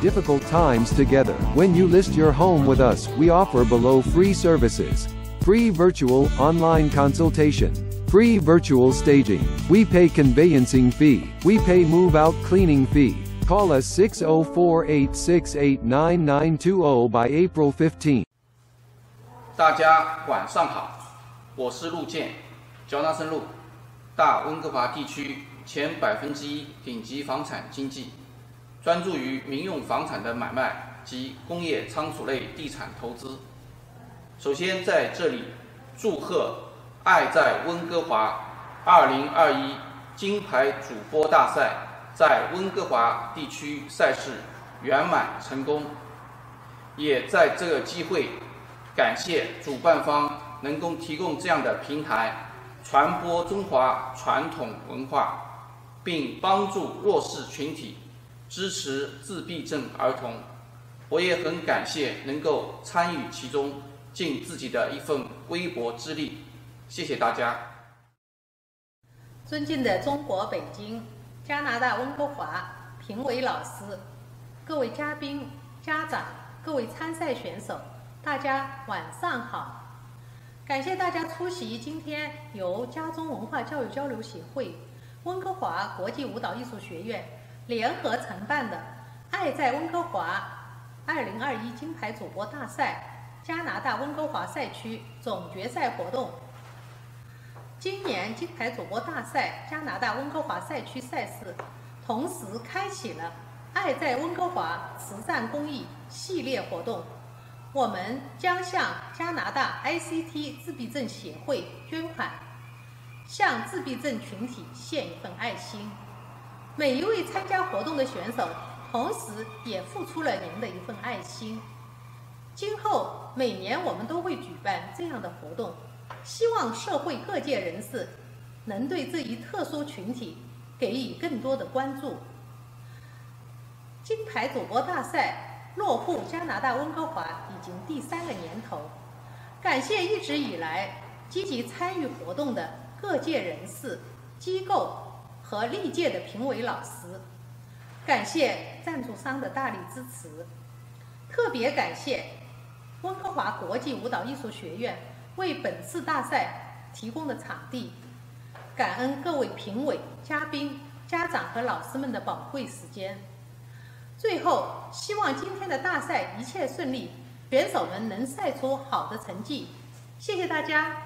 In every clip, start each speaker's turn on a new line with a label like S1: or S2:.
S1: difficult times together. When you list your home with us, we offer below free services. Free virtual, online consultation. Free virtual staging. We pay conveyancing fee. We pay move out cleaning fee. Call us 604-868-9920 by April 15.
S2: 大家晚上好，我是陆建，交大生路，大温哥华地区前百分之一顶级房产经纪， 专注于民用房产的买卖及工业仓储类地产投资。首先在这里祝贺“爱在温哥华 ”2021 金牌主播大赛在温哥华地区赛事圆满成功，也在这个机会感谢主办方能够提供这样的平台，传播中华传统文化，并帮助弱势群体，支持自闭症儿童。我也很感谢能够参与其中。尽自己的一份微薄之力，谢谢大家。
S3: 尊敬的中国北京、加拿大温哥华评委老师、各位嘉宾、家长、各位参赛选手，大家晚上好！感谢大家出席今天由家中文化教育交流协会、温哥华国际舞蹈艺术学院联合承办的“爱在温哥华 ”2021 金牌主播大赛。加拿大温哥华赛区总决赛活动，今年金牌主播大赛加拿大温哥华赛区赛事，同时开启了“爱在温哥华”慈善公益系列活动。我们将向加拿大 ICT 自闭症协会捐款，向自闭症群体献一份爱心。每一位参加活动的选手，同时也付出了您的一份爱心。今后每年我们都会举办这样的活动，希望社会各界人士能对这一特殊群体给予更多的关注。金牌主播大赛落户加拿大温哥华已经第三个年头，感谢一直以来积极参与活动的各界人士、机构和历届的评委老师，感谢赞助商的大力支持，特别感谢。温哥华国际舞蹈艺术学院为本次大赛提供的场地，感恩各位评委、嘉宾、家长和老师们的宝贵时间。最后，希望今天的大赛一切顺利，选手们能赛出好的成绩。谢谢大家。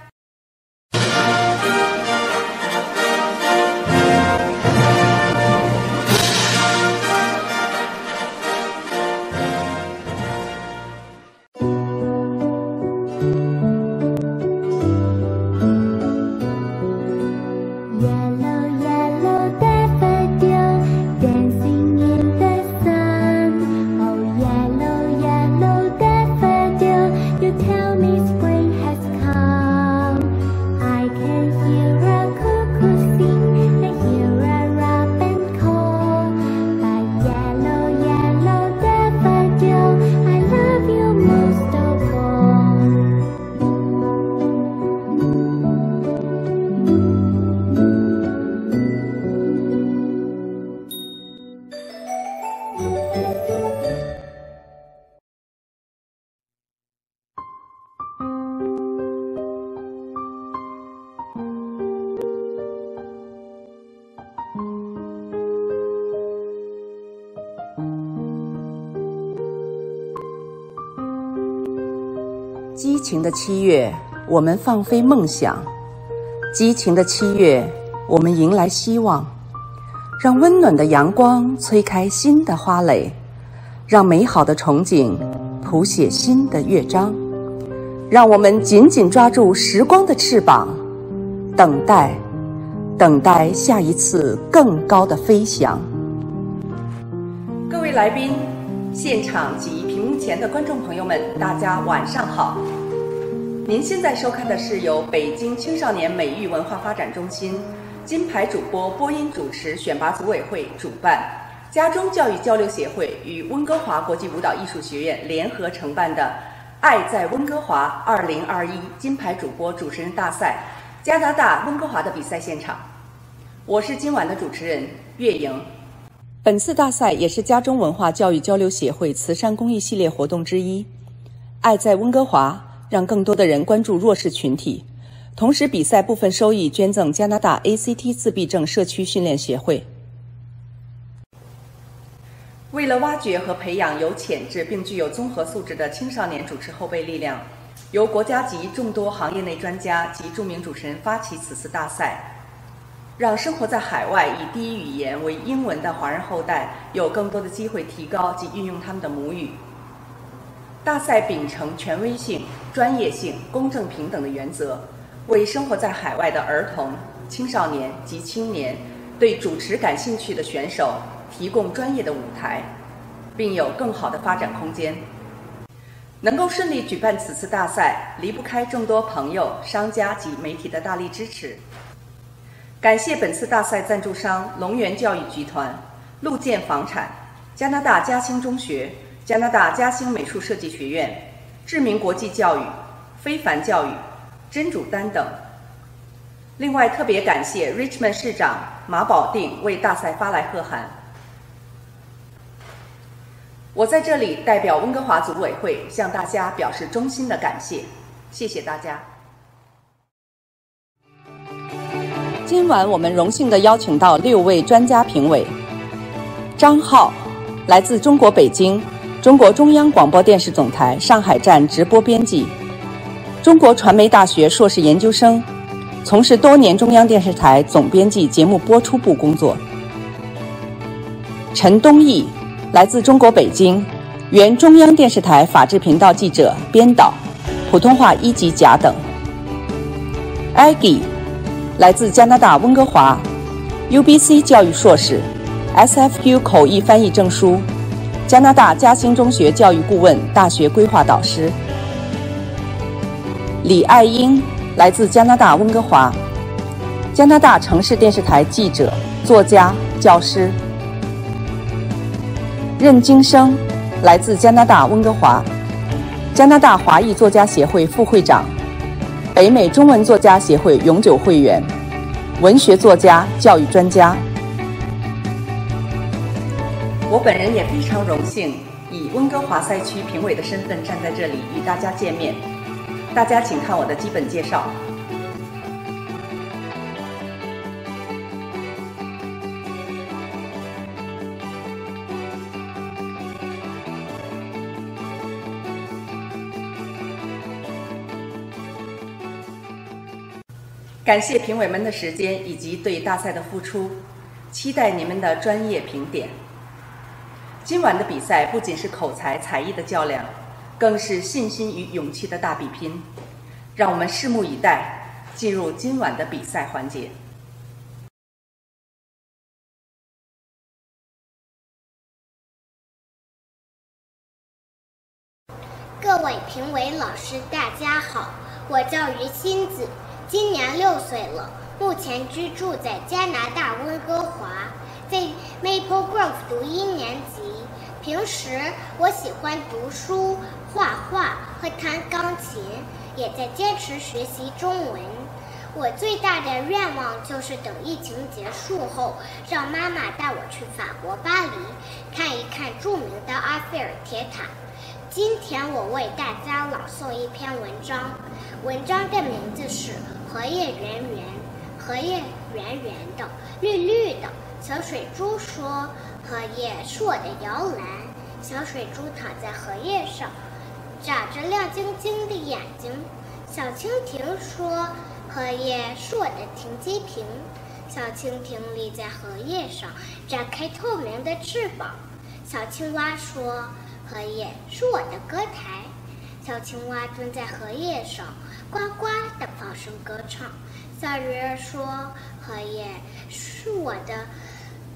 S4: 情的七月，我们放飞梦想；激情的七月，我们迎来希望。让温暖的阳光催开新的花蕾，让美好的憧憬谱写新的乐章。让我们紧紧抓住时光的翅膀，等待，等待下一次更高的飞翔。各位来宾，现场及屏幕前的观众朋友们，大家晚上好。您现在收看的是由北京青少年美育文化发展中心金牌主播播音主持选拔组委会主办，家中教育交流协会与温哥华国际舞蹈艺术学院联合承办的“爱在温哥华 ”2021 金牌主播主持人大赛加拿大温哥华的比赛现场，我是今晚的主持人月莹。本次大赛也是家中文化教育交流协会慈善公益系列活动之一。爱在温哥华，让更多的人关注弱势群体。同时，比赛部分收益捐赠加拿大 ACT 自闭症社区训练协会。为了挖掘和培养有潜质并具有综合素质的青少年主持后备力量，由国家级众多行业内专家及著名主持人发起此次大赛。让生活在海外以第一语言为英文的华人后代有更多的机会提高及运用他们的母语。大赛秉承权威性、专业性、公正平等的原则，为生活在海外的儿童、青少年及青年对主持感兴趣的选手提供专业的舞台，并有更好的发展空间。能够顺利举办此次大赛，离不开众多朋友、商家及媒体的大力支持。感谢本次大赛赞助商龙源教育集团、陆建房产、加拿大嘉兴中学、加拿大嘉兴美术设计学院、知名国际教育、非凡教育、真主丹等。另外，特别感谢 Richmond 市长马保定为大赛发来贺函。我在这里代表温哥华组委会向大家表示衷心的感谢，谢谢大家。今晚我们荣幸地邀请到六位专家评委：张浩，来自中国北京，中国中央广播电视总台上海站直播编辑，中国传媒大学硕士研究生，从事多年中央电视台总编辑节目播出部工作；陈东义，来自中国北京，原中央电视台法制频道记者、编导，普通话一级甲等；Aggie。来自加拿大温哥华，UBC 教育硕士，SFU 口译翻译证书，加拿大嘉兴中学教育顾问、大学规划导师。李爱英来自加拿大温哥华，加拿大城市电视台记者、作家、教师。任金生来自加拿大温哥华，加拿大华裔作家协会副会长。北美中文作家协会永久会员，文学作家、教育专家。我本人也非常荣幸以温哥华赛区评委的身份站在这里与大家见面。大家请看我的基本介绍。感谢评委们的时间以及对大赛的付出，期待你们的专业评点。今晚的比赛不仅是口才、才艺的较量，更是信心与勇气的大比拼。让我们拭目以待，进入今晚的比赛环节。
S5: 各位评委老师，大家好，我叫于欣子。今年六岁了，目前居住在加拿大温哥华，在 Maple Grove 读一年级。平时我喜欢读书、画画和弹钢琴，也在坚持学习中文。我最大的愿望就是等疫情结束后，让妈妈带我去法国巴黎，看一看著名的埃菲尔铁塔。今天我为大家朗诵一篇文章，文章的名字是。荷叶圆圆，荷叶圆圆的，绿绿的。小水珠说：“荷叶是我的摇篮。”小水珠躺在荷叶上，眨着亮晶晶的眼睛。小蜻蜓说：“荷叶是我的停机坪。”小蜻蜓立在荷叶上，展开透明的翅膀。小青蛙说：“荷叶是我的歌台。”小青蛙蹲在荷叶上。呱呱地放声歌唱，小鱼儿说：“荷叶是我的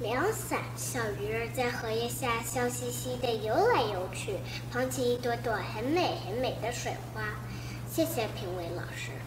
S5: 凉伞。”小鱼儿在荷叶下笑嘻嘻地游来游去，捧起一朵朵很美很美的水花。谢谢评委老师。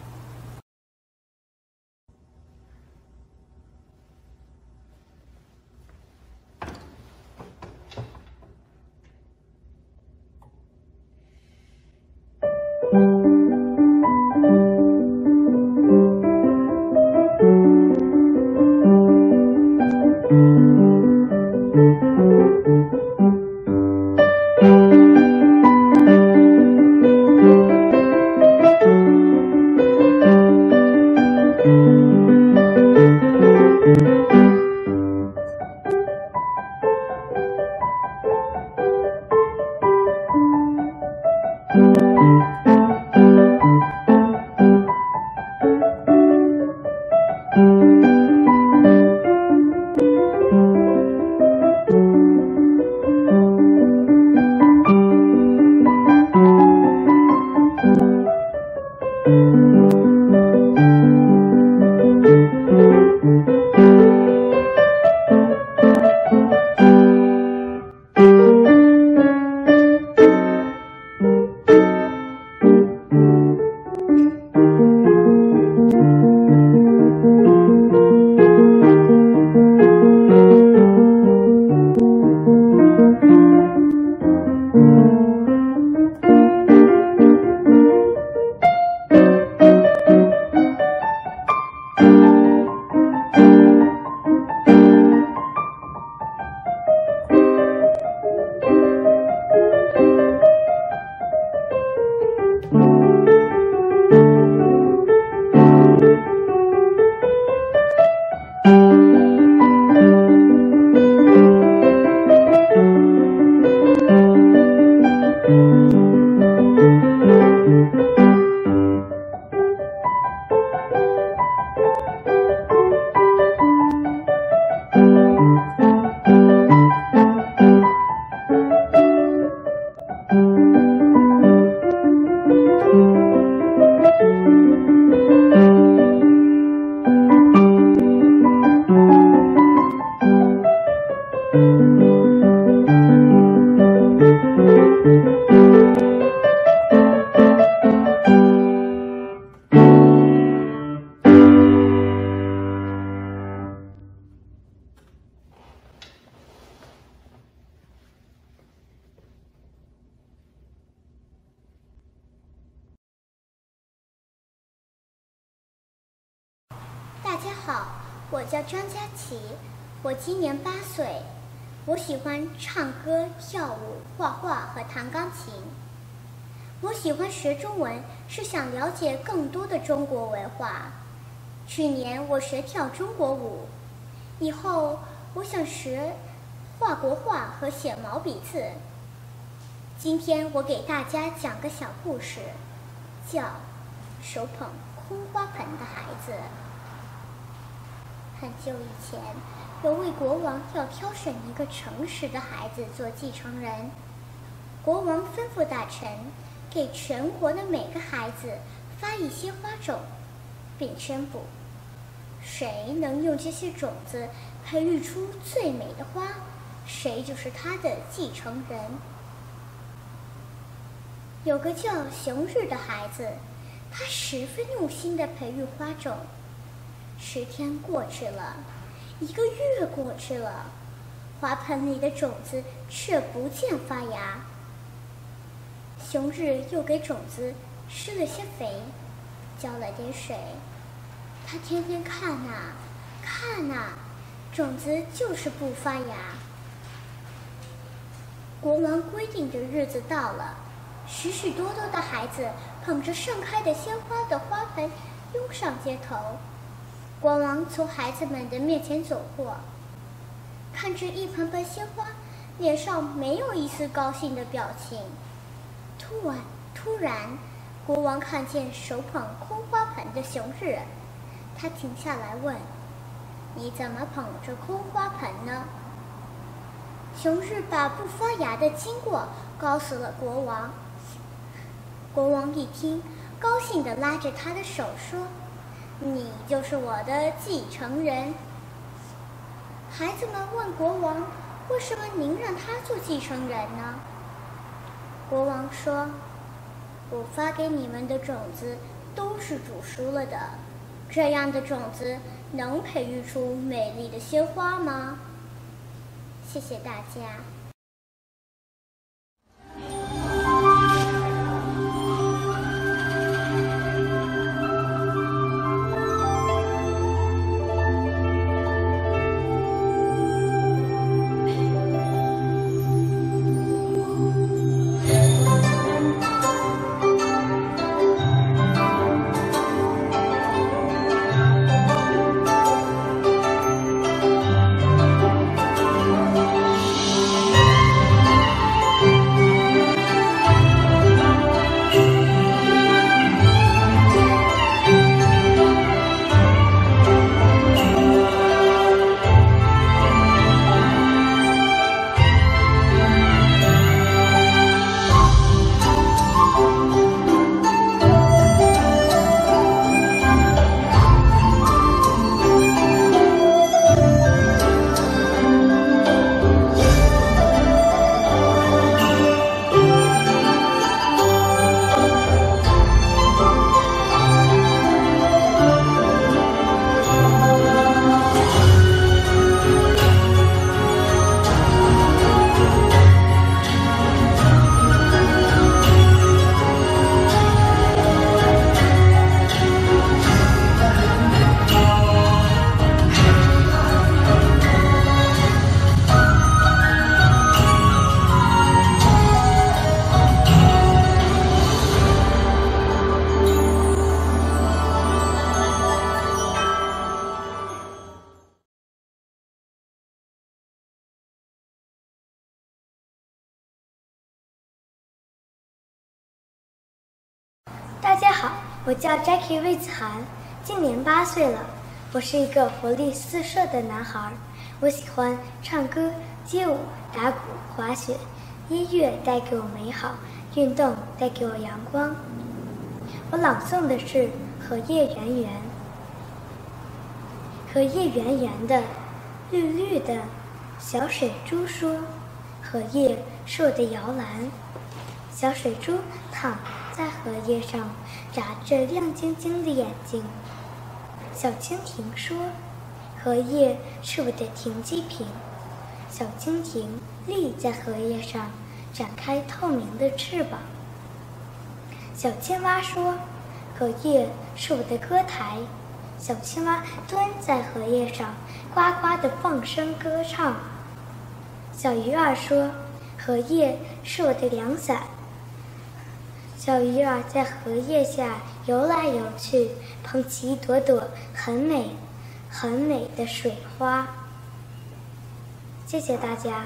S6: 学中文，是想了解更多的中国文化。去年我学跳中国舞，以后我想学画国画和写毛笔字。今天我给大家讲个小故事，叫《手捧空花盆的孩子》。很久以前，有位国王要挑选一个诚实的孩子做继承人。国王吩咐大臣，给全国的每个孩子发一些花种，并宣布，谁能用这些种子培育出最美的花，谁就是他的继承人。有个叫熊日的孩子，他十分用心地培育花种。十天过去了，一个月过去了，花盆里的种子却不见发芽。熊日又给种子施了些肥，浇了点水。他天天看呐，看呐，种子就是不发芽。国王规定的日子到了，许许多多的孩子捧着盛开的鲜花的花盆拥上街头。国王从孩子们的面前走过，看着一盆盆鲜花，脸上没有一丝高兴的表情。突然，突然，国王看见手捧空花盆的熊日，他停下来问：“你怎么捧着空花盆呢？”熊日把不发芽的经过告诉了国王。国王。一听，高兴地拉着他的手说。你就是我的继承人。孩子们问国王：“为什么您让他做继承人呢？”国王说：“我发给你们的种子都是煮熟了的，这样的种子能培育出美丽的鲜花吗？”谢谢大家。
S7: 我叫 Jackie 魏子涵，今年八岁了。我是一个活力四射的男孩，我喜欢唱歌、街舞、打鼓、滑雪。音乐带给我美好，运动带给我阳光。我朗诵的是《荷叶圆圆》。荷叶圆圆的，绿绿的，小水珠说：“荷叶是我的摇篮。”小水珠躺在荷叶上，眨着亮晶晶的眼睛。小蜻蜓说：“荷叶是我的停机坪。”小蜻蜓立在荷叶上，展开透明的翅膀。小青蛙说：“荷叶是我的歌台。”小青蛙蹲在荷叶上，呱呱地放声歌唱。小鱼儿说：“荷叶是我的凉伞。”小鱼儿在荷叶下游来游去，捧起一朵朵很美、很美的水花。谢谢大家。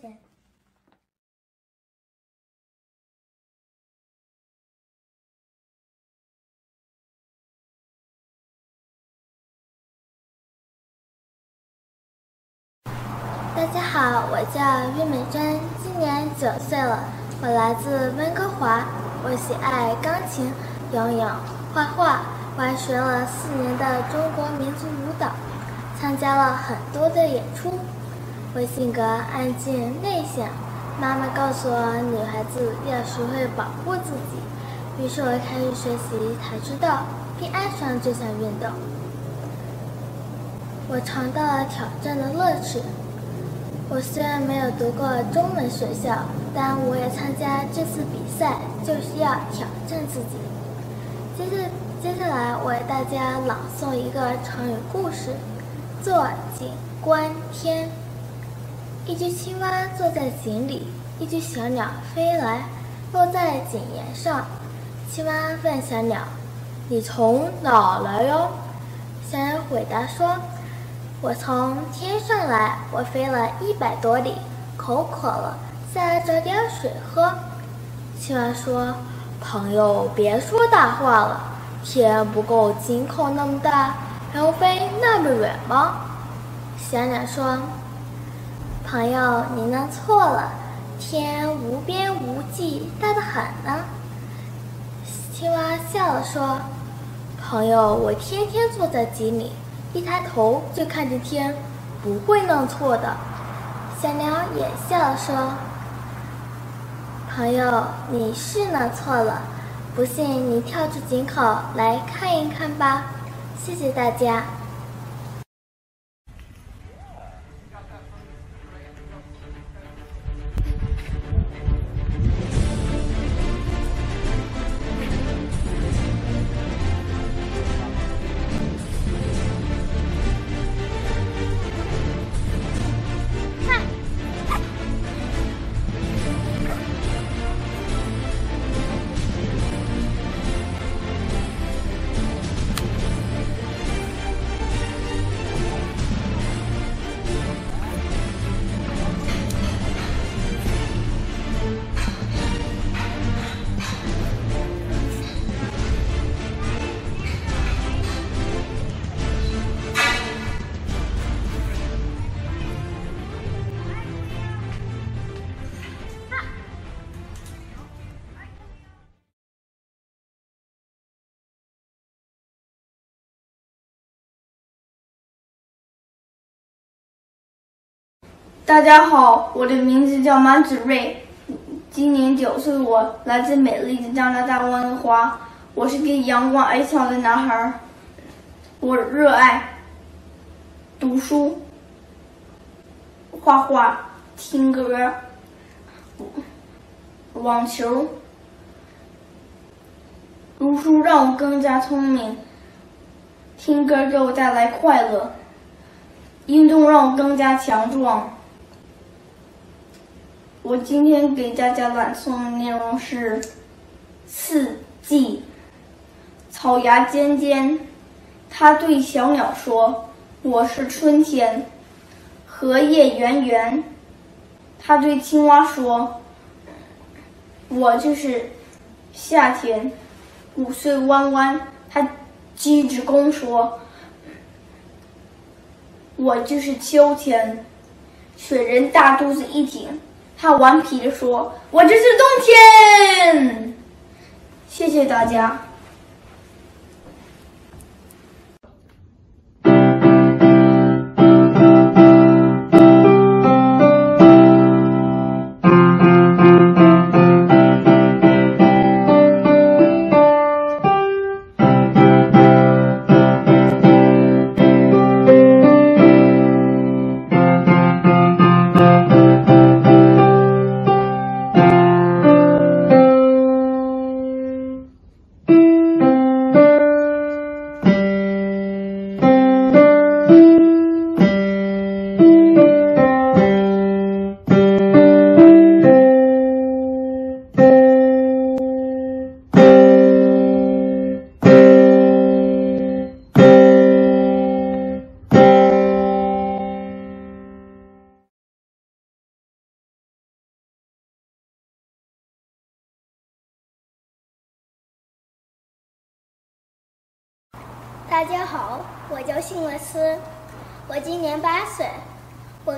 S8: 大家好，我叫岳美珍，今年九岁了，我来自温哥华。我喜爱钢琴、游泳、画画，我还学了四年的中国民族舞蹈，参加了很多的演出。我性格安静内向，妈妈告诉我女孩子要学会保护自己，于是我开始学习跆拳道，并爱上这项运动。我尝到了挑战的乐趣。我虽然没有读过中文学校，但我也参加这次比赛，就是要挑战自己。接着，接下来我为大家朗诵一个成语故事：坐井观天。一只青蛙坐在井里，一只小鸟飞来，落在井沿上。青蛙问小鸟：“你从哪来哟？”小鸟回答说。我从天上来，我飞了一百多里，口渴了，下来找点水喝。青蛙说：“朋友，别说大话了，天不够井口那么大，还要飞那么远吗？”小鸟说：“朋友，你弄错了，天无边无际，大得很呢。”青蛙笑了说：“朋友，我天天坐在井里，一抬头就看见天，不会弄错的。”小鸟也笑了说：“朋友，你是弄错了，不信你跳出井口来看一看吧。”谢谢大家。
S9: 大家好，我的名字叫马子睿，今年九岁，我来自美丽的加拿大温哥华。我是个阳光爱笑的男孩，我热爱读书、画画、听歌、网球。读书让我更加聪明，听歌给我带来快乐，运动让我更加强壮。我今天给大家朗诵的内容是《四季》。草芽尖尖，它对小鸟说：“我是春天。”荷叶圆圆，它对青蛙说：“我就是夏天。”五岁弯弯，它鞠着躬说：“我就是秋天。”雪人大肚子一挺。他顽皮地说：“我这是冬天。”谢谢大家。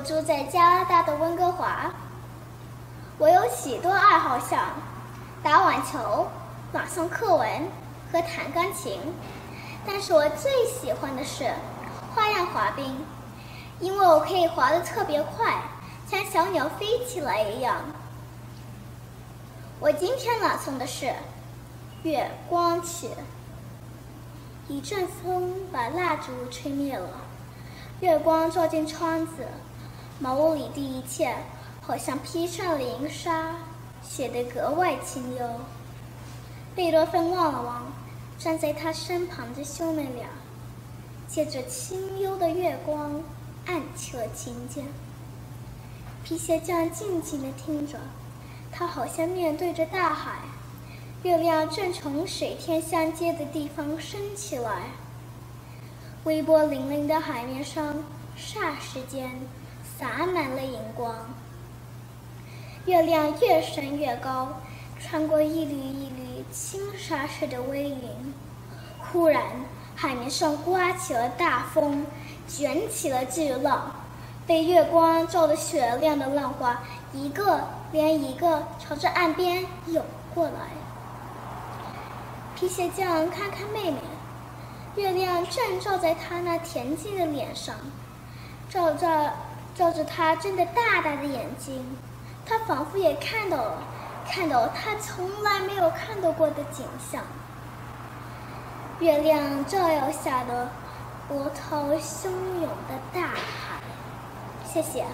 S6: 住在加拿大的温哥华。我有许多爱好，像打网球、朗诵课文和弹钢琴。但是我最喜欢的是花样滑冰，因为我可以滑得特别快，像小鸟飞起来一样。我今天朗诵的是《月光曲》。一阵风把蜡烛吹灭了，月光照进窗子，茅屋里的一切好像披上了银纱，显得格外清幽。贝多芬望了望站在他身旁的兄妹俩，借着清幽的月光，暗起了琴键。皮鞋匠静静地听着，他好像面对着大海。月亮正从水天相接的地方升起来，微波粼粼的海面上，霎时间洒满了荧光。月亮越升越高，穿过一缕一缕轻纱似的微云。忽然，海面上刮起了大风，卷起了巨浪，被月光照得雪亮的浪花，一个连一个朝着岸边涌过来。
S8: 皮鞋匠看看妹妹，月亮正照在她那恬静的脸上，照着照着他睁着大大的眼睛，他仿佛也看到了，看到他从来没有看到过的景象。月亮照耀下的波涛汹涌的大海。谢谢。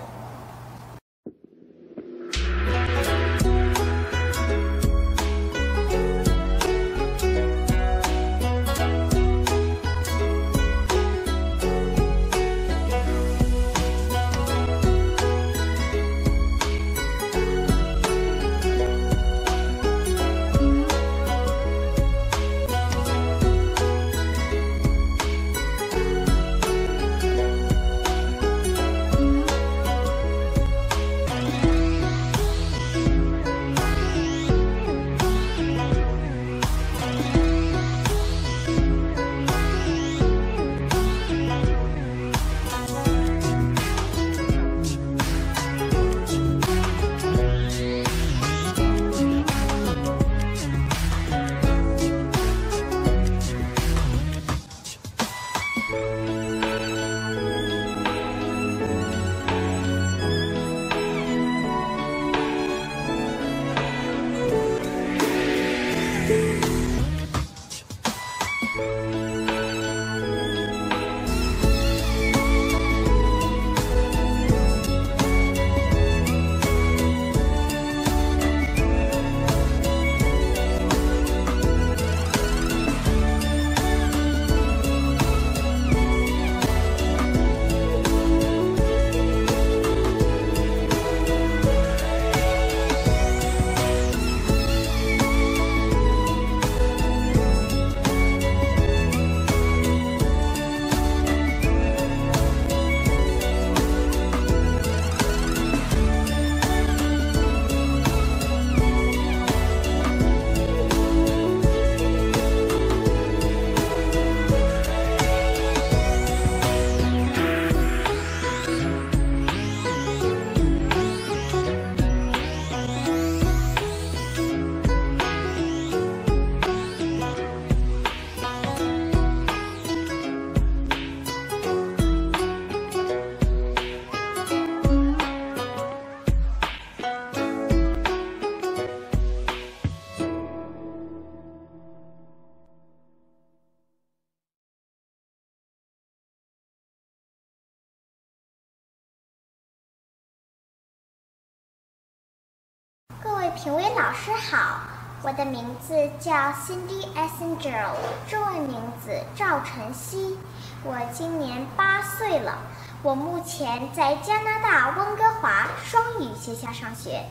S6: 评委老师好，我的名字叫 Cindy Assenger，中文名字赵晨曦，我今年八岁了。我目前在加拿大温哥华双语学校上学。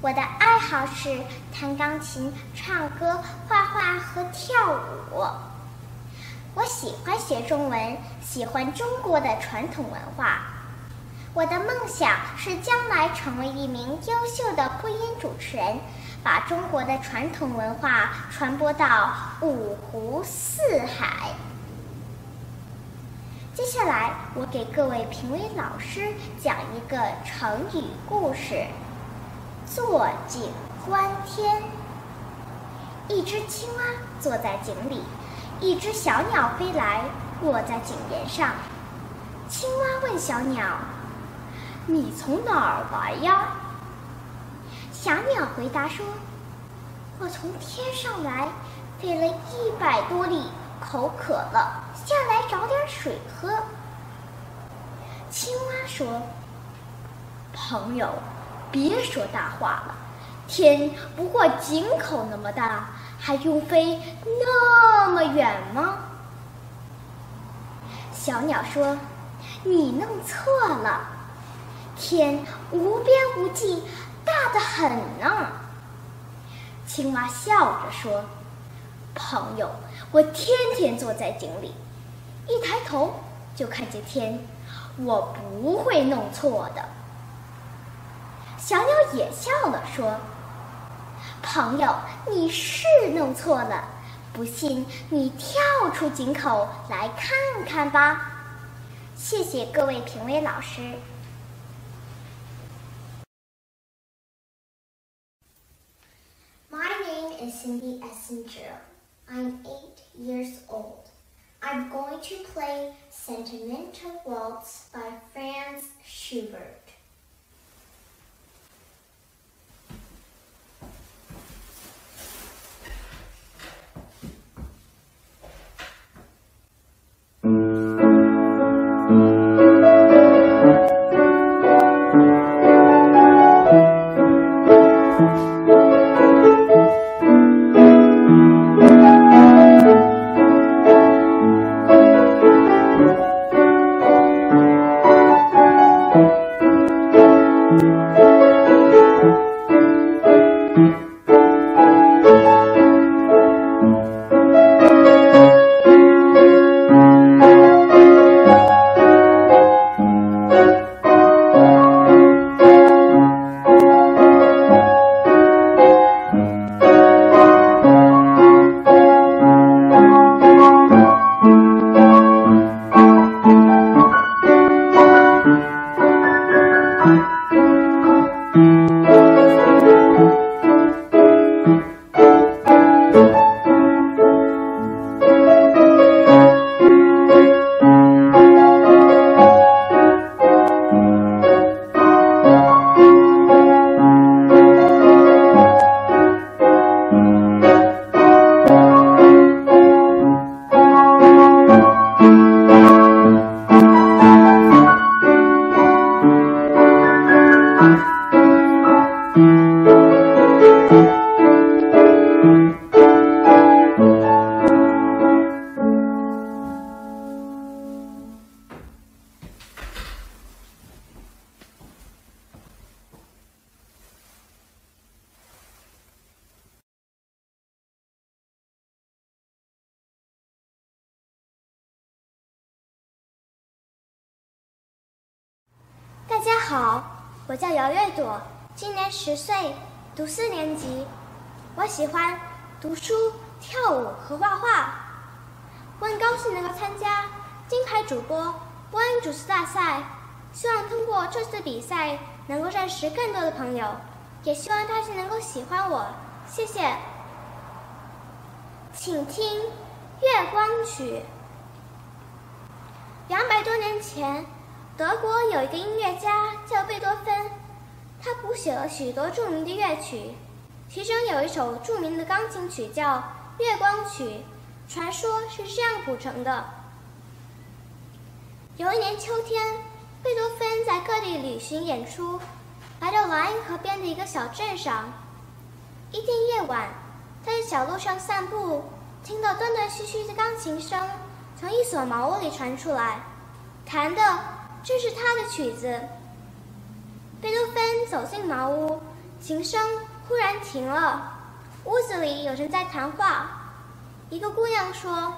S6: 我的爱好是弹钢琴、唱歌、画画和跳舞。我喜欢学中文，喜欢中国的传统文化。我的梦想是将来成为一名优秀的播音主持人，把中国的传统文化传播到五湖四海。接下来，我给各位评委老师讲一个成语故事：坐井观天。一只青蛙坐在井里，一只小鸟飞来，落在井沿上。青蛙问小鸟。你从哪儿来呀？小鸟回答说：“我从天上来，飞了一百多里，口渴了，下来找点水喝。”青蛙说：“朋友，别说大话了，天不过井口那么大，还用飞那么远吗？”小鸟说：“你弄错了。”天无边无际，大得很呢。青蛙笑着说：“朋友，我天天坐在井里，一抬头就看见天，我不会弄错的。”小鸟也笑了，说：“朋友，你是弄错了，不信你跳出井口来看看吧。”谢谢各位评委老师。
S10: Cindy Essinger.
S11: I'm eight years old. I'm going to play Sentimental Waltz by Franz Schubert.
S6: “谱写了许多著名的乐曲，其中有一首著名的钢琴曲叫《月光曲》，传说是这样谱成的：有一年秋天，贝多芬在各地旅行演出，来到莱茵河边的一个小镇上。一天夜晚，他在小路上散步，听到断断续续的钢琴声从一所茅屋里传出来，弹的正是他的曲子。贝多芬走进茅屋，琴声忽然停了，屋子里有人在谈话。一个姑娘说：“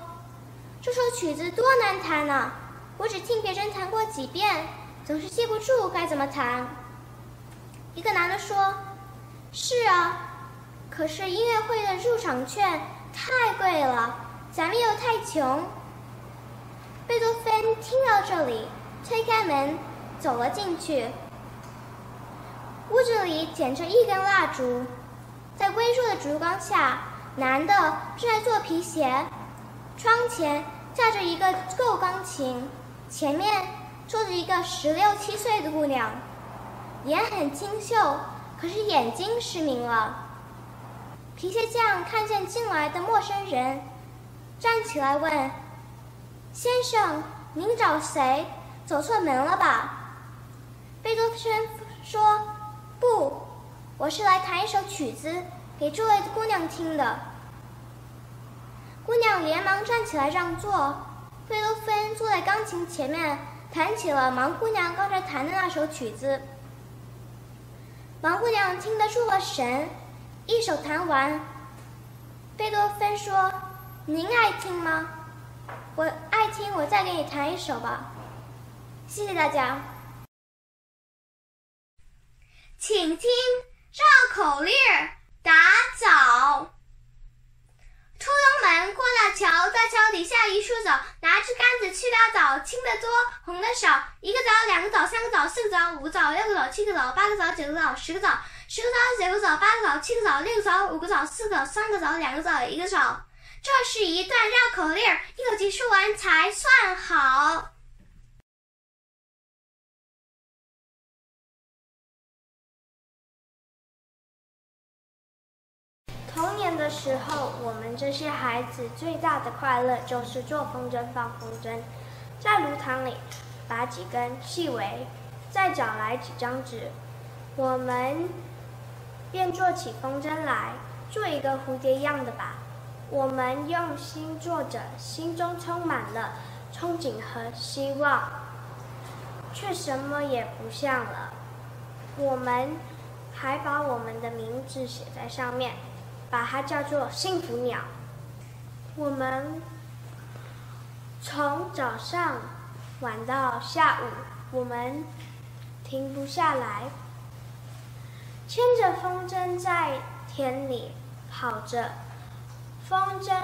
S6: 这首曲子多难弹啊！我只听别人弹过几遍，总是记不住该怎么弹。”一个男的说：“是啊。”可是音乐会的入场券太贵了，咱们又太穷。贝多芬听到这里，推开门走了进去。屋子里点着一根蜡烛，在微弱的烛光下，男的正在做皮鞋。窗前架着一个旧钢琴，前面坐着一个十六七岁的姑娘，脸很清秀，可是眼睛失明了。皮鞋匠看见进来的陌生人，站起来问：“先生，您找谁？走错门了吧？”贝多芬说：“不，我是来弹一首曲子给这位姑娘听的。”姑娘连忙站起来让座。贝多芬坐在钢琴前面，弹起了盲姑娘刚才弹的那首曲子。盲姑娘听得入了神。一首弹完，贝多芬说：“您爱听吗？我爱听，我再给你弹一首吧。”谢谢大家。
S12: 请听绕口令打枣。出东门过大桥，大桥底下一树枣，拿着杆子去打枣，青的多，红的少。一个枣，两个枣，三个枣，四个枣，五个枣，六个枣，七个枣，八个枣，九个枣，十个枣。十个枣，九个枣，八个枣，七个枣，六个枣，五个枣，四个枣，三个枣，两个枣，一个枣。
S6: 这是一段绕口令，一口气说完才算好。
S13: 童年的时候，我们这些孩子最大的快乐就是做风筝、放风筝，在炉膛里拔几根细围，再找来几张纸，我们便做起风筝来，做一个蝴蝶样的吧。我们用心做着，心中充满了憧憬和希望，却什么也不像了。我们还把我们的名字写在上面。把它叫做幸福鸟。我们从早上玩到下午，我们停不下来，牵着风筝在田里跑着，风筝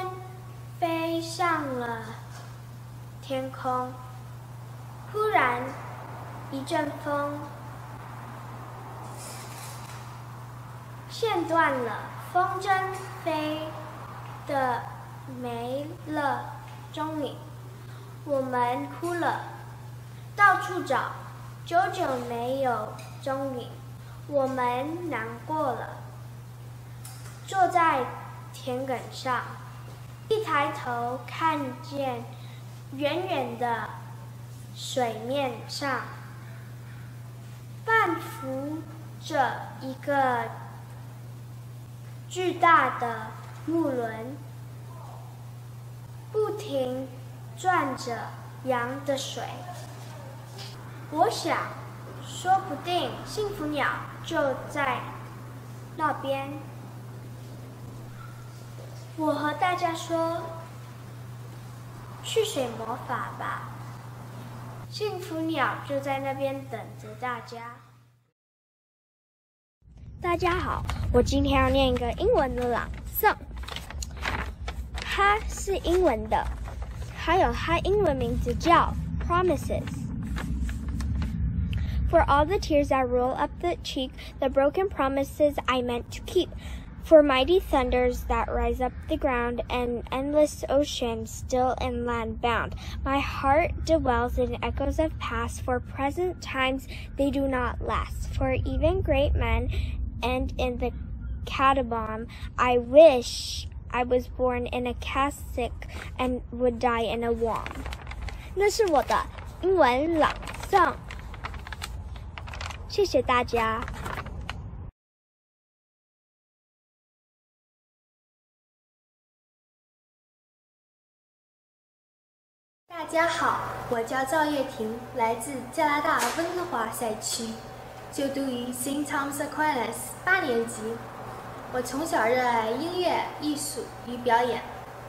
S13: 飞上了天空。忽然一阵风，线断了。风筝飞的没了踪影，我们哭了，到处找，久久没有踪影，我们难过了，坐在田埂上，一抬头看见远远的水面上，半浮着一个。巨大的木轮不停转着羊的水，我想，说不定幸福鸟就在那边。我和大家说：“去水魔法吧，幸福鸟就在那边等着大家。”大家好，我今天要念一个英文的朗诵。它是英文的，还有它英文名字叫 Promises。For all the tears that roll up the cheek, the broken promises I meant to keep. For mighty thunders that rise up the ground, and endless ocean still in land bound. My heart dwells in echoes of past, for present times they do not last. For even great men and in the catabomb. I wish I was born in a cassock and would die in a womb. 那是我的英文朗诵，谢谢大家。
S14: 大家好，我叫赵叶婷，来自加拿大温哥华赛区。 就读于 St. Thomas Aquinas 八年级。我从小热爱音乐、艺术与表演。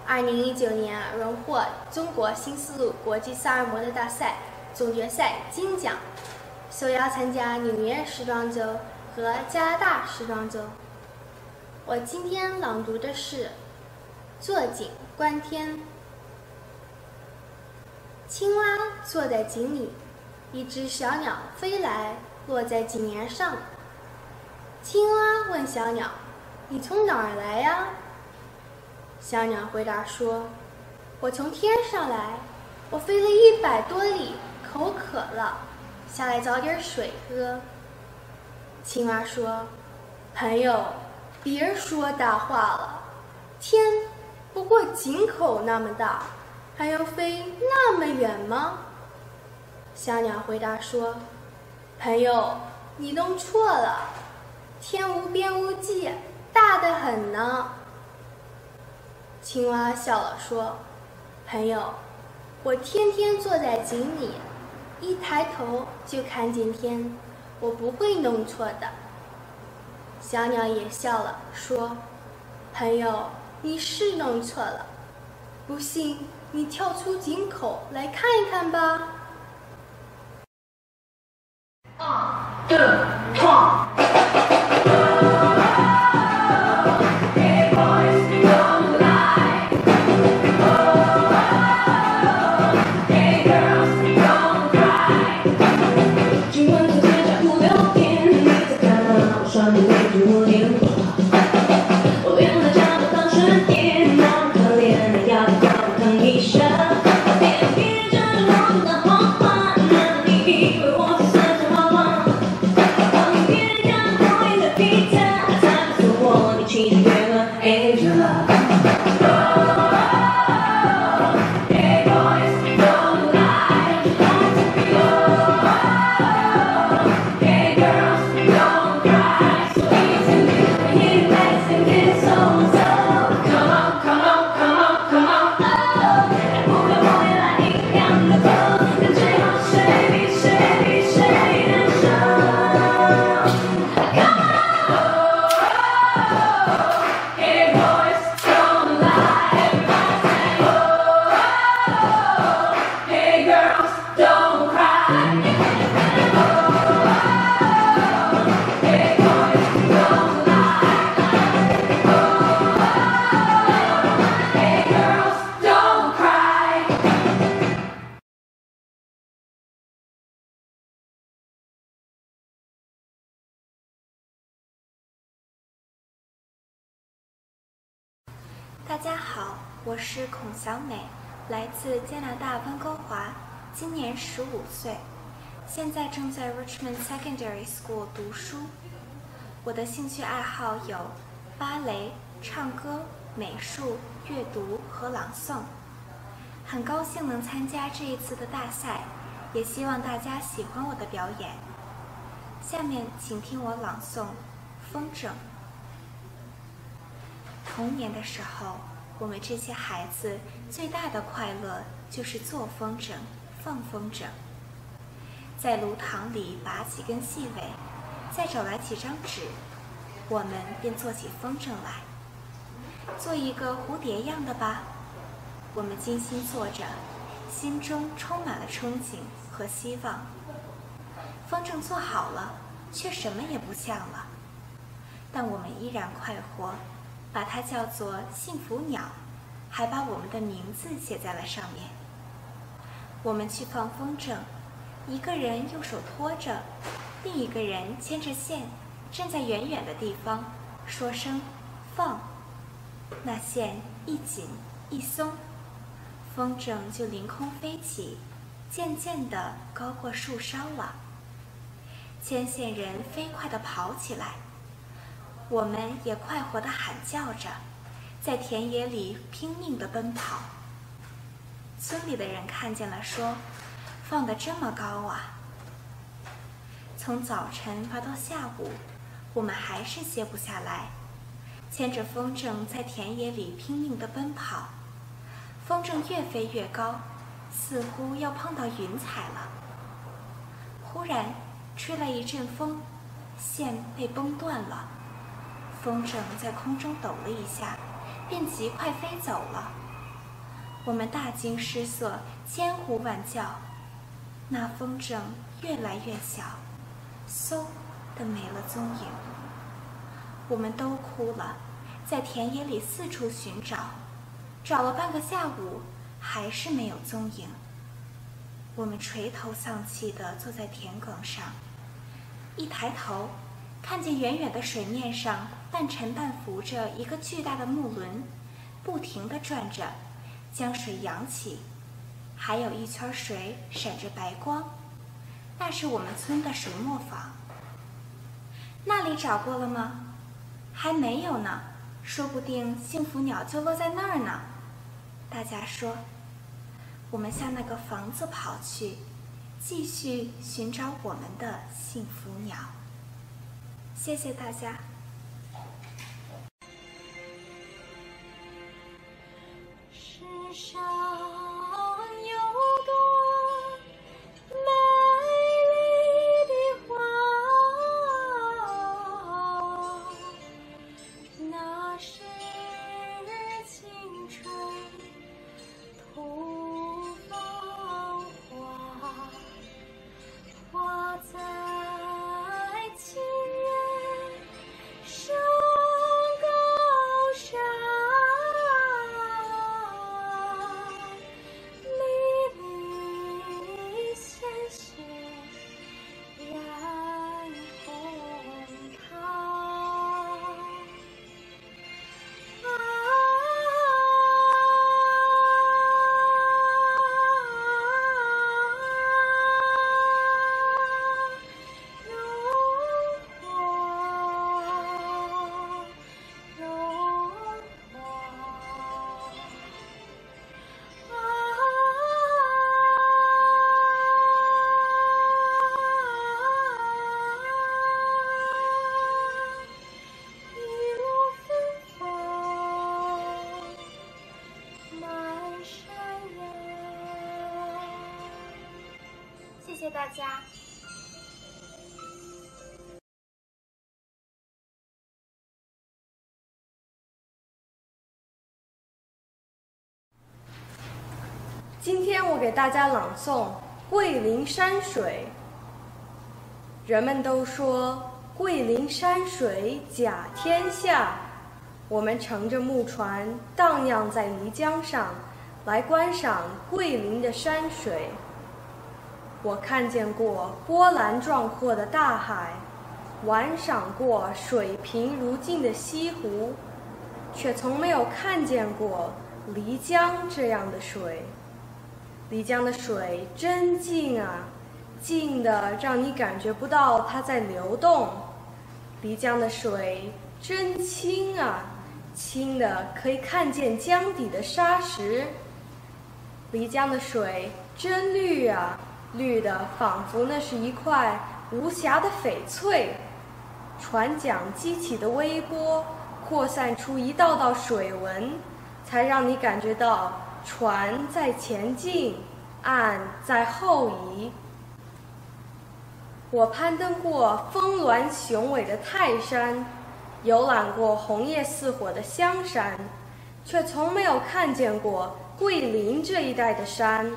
S14: 2019年荣获中国新丝路国际萨尔模特大赛总决赛金奖，受邀参加纽约时装周和加拿大时装周。我今天朗读的是《坐井观天》。青蛙坐在井里，一只小鸟飞来。落在井沿上。青蛙问小鸟：“你从哪儿来呀？”小鸟回答说：“我从天上来，我飞了一百多里，口渴了，下来找点水喝。”青蛙说：“朋友，别说大话了，天不过井口那么大，还要飞那么远吗？”小鸟回答说。朋友，你弄错了，天无边无际，大得很呢。青蛙笑了说：“朋友，我天天坐在井里，一抬头就看见天，我不会弄错的。”小鸟也笑了说：“朋友，你是弄错了，不信你跳出井口来看一看吧。
S15: ”deux, trois.
S16: 大家好，我是孔小美，来自加拿大温哥华，今年十五岁，现在正在 Richmond Secondary School 读书。我的兴趣爱好有芭蕾、唱歌、美术、阅读和朗诵。很高兴能参加这一次的大赛，也希望大家喜欢我的表演。下面请听我朗诵《风筝》。童年的时候，我们这些孩子最大的快乐就是做风筝、放风筝，在炉膛里拔几根细尾，再找来几张纸，我们便做起风筝来。做一个蝴蝶样的吧。我们精心做着，心中充满了憧憬和希望。风筝做好了，却什么也不像了，但我们依然快活，把它叫做“幸福鸟”，还把我们的名字写在了上面。我们去放风筝，一个人用手托着，另一个人牵着线，站在远远的地方，说声“放”，那线一紧一松。风筝就凌空飞起，渐渐地高过树梢了。牵线人飞快地跑起来，我们也快活地喊叫着，在田野里拼命地奔跑。村里的人看见了，说：“放得这么高啊！”从早晨玩到下午，我们还是歇不下来，牵着风筝在田野里拼命地奔跑。风筝越飞越高，似乎要碰到云彩了。忽然，吹来一阵风，线被崩断了。风筝在空中抖了一下，便极快飞走了。我们大惊失色，千呼万叫。那风筝越来越小，嗖的没了踪影。我们都哭了，在田野里四处寻找。找了半个下午，还是没有踪影。我们垂头丧气地坐在田埂上，一抬头，看见远远的水面上半沉半浮着一个巨大的木轮，不停地转着，将水扬起，还有一圈水闪着白光，那是我们村的水磨坊。那里找过了吗？还没有呢，说不定幸福鸟就落在那儿呢。大家说：“我们向那个房子跑去，继续寻找我们的幸福鸟。”谢谢大家。大家。
S17: 今天我给大家朗诵《桂林山水》。人们都说桂林山水甲天下，我们乘着木船荡漾在漓江上，来观赏桂林的山水。我看见过波澜壮阔的大海，玩赏过水平如镜的西湖，却从没有看见过漓江这样的水。漓江的水真静啊，静的让你感觉不到它在流动。漓江的水真清啊，清的可以看见江底的沙石。漓江的水真绿啊，绿的仿佛那是一块无瑕的翡翠。船桨激起的微波，扩散出一道道水纹，才让你感觉到船在前进，岸在后移。我攀登过峰峦雄伟的泰山，游览过红叶似火的香山，却从没有看见过桂林这一带的山。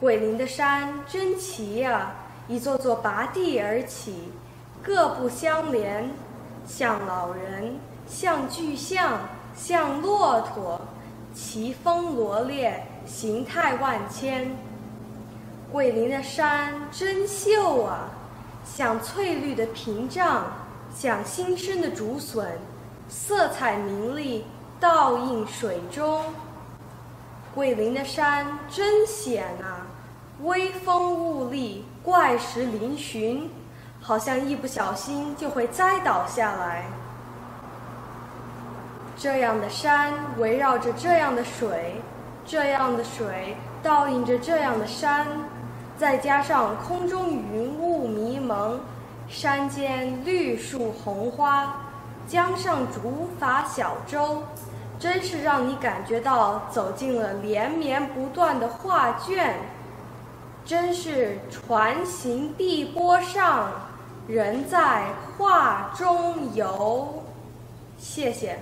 S17: 桂林的山真奇呀，一座座拔地而起。各不相连，像老人，像巨象，像骆驼，奇峰罗列，形态万千。桂林的山真秀啊，像翠绿的屏障，像新生的竹笋，色彩明丽，倒映水中。桂林的山真险啊，微风兀立，怪石嶙峋。好像一不小心就会栽倒下来。这样的山围绕着这样的水，这样的水倒映着这样的山，再加上空中云雾迷蒙，山间绿树红花，江上竹筏小舟，真是让你感觉到走进了连绵不断的画卷。真是船行碧波上。人在画中游，谢谢。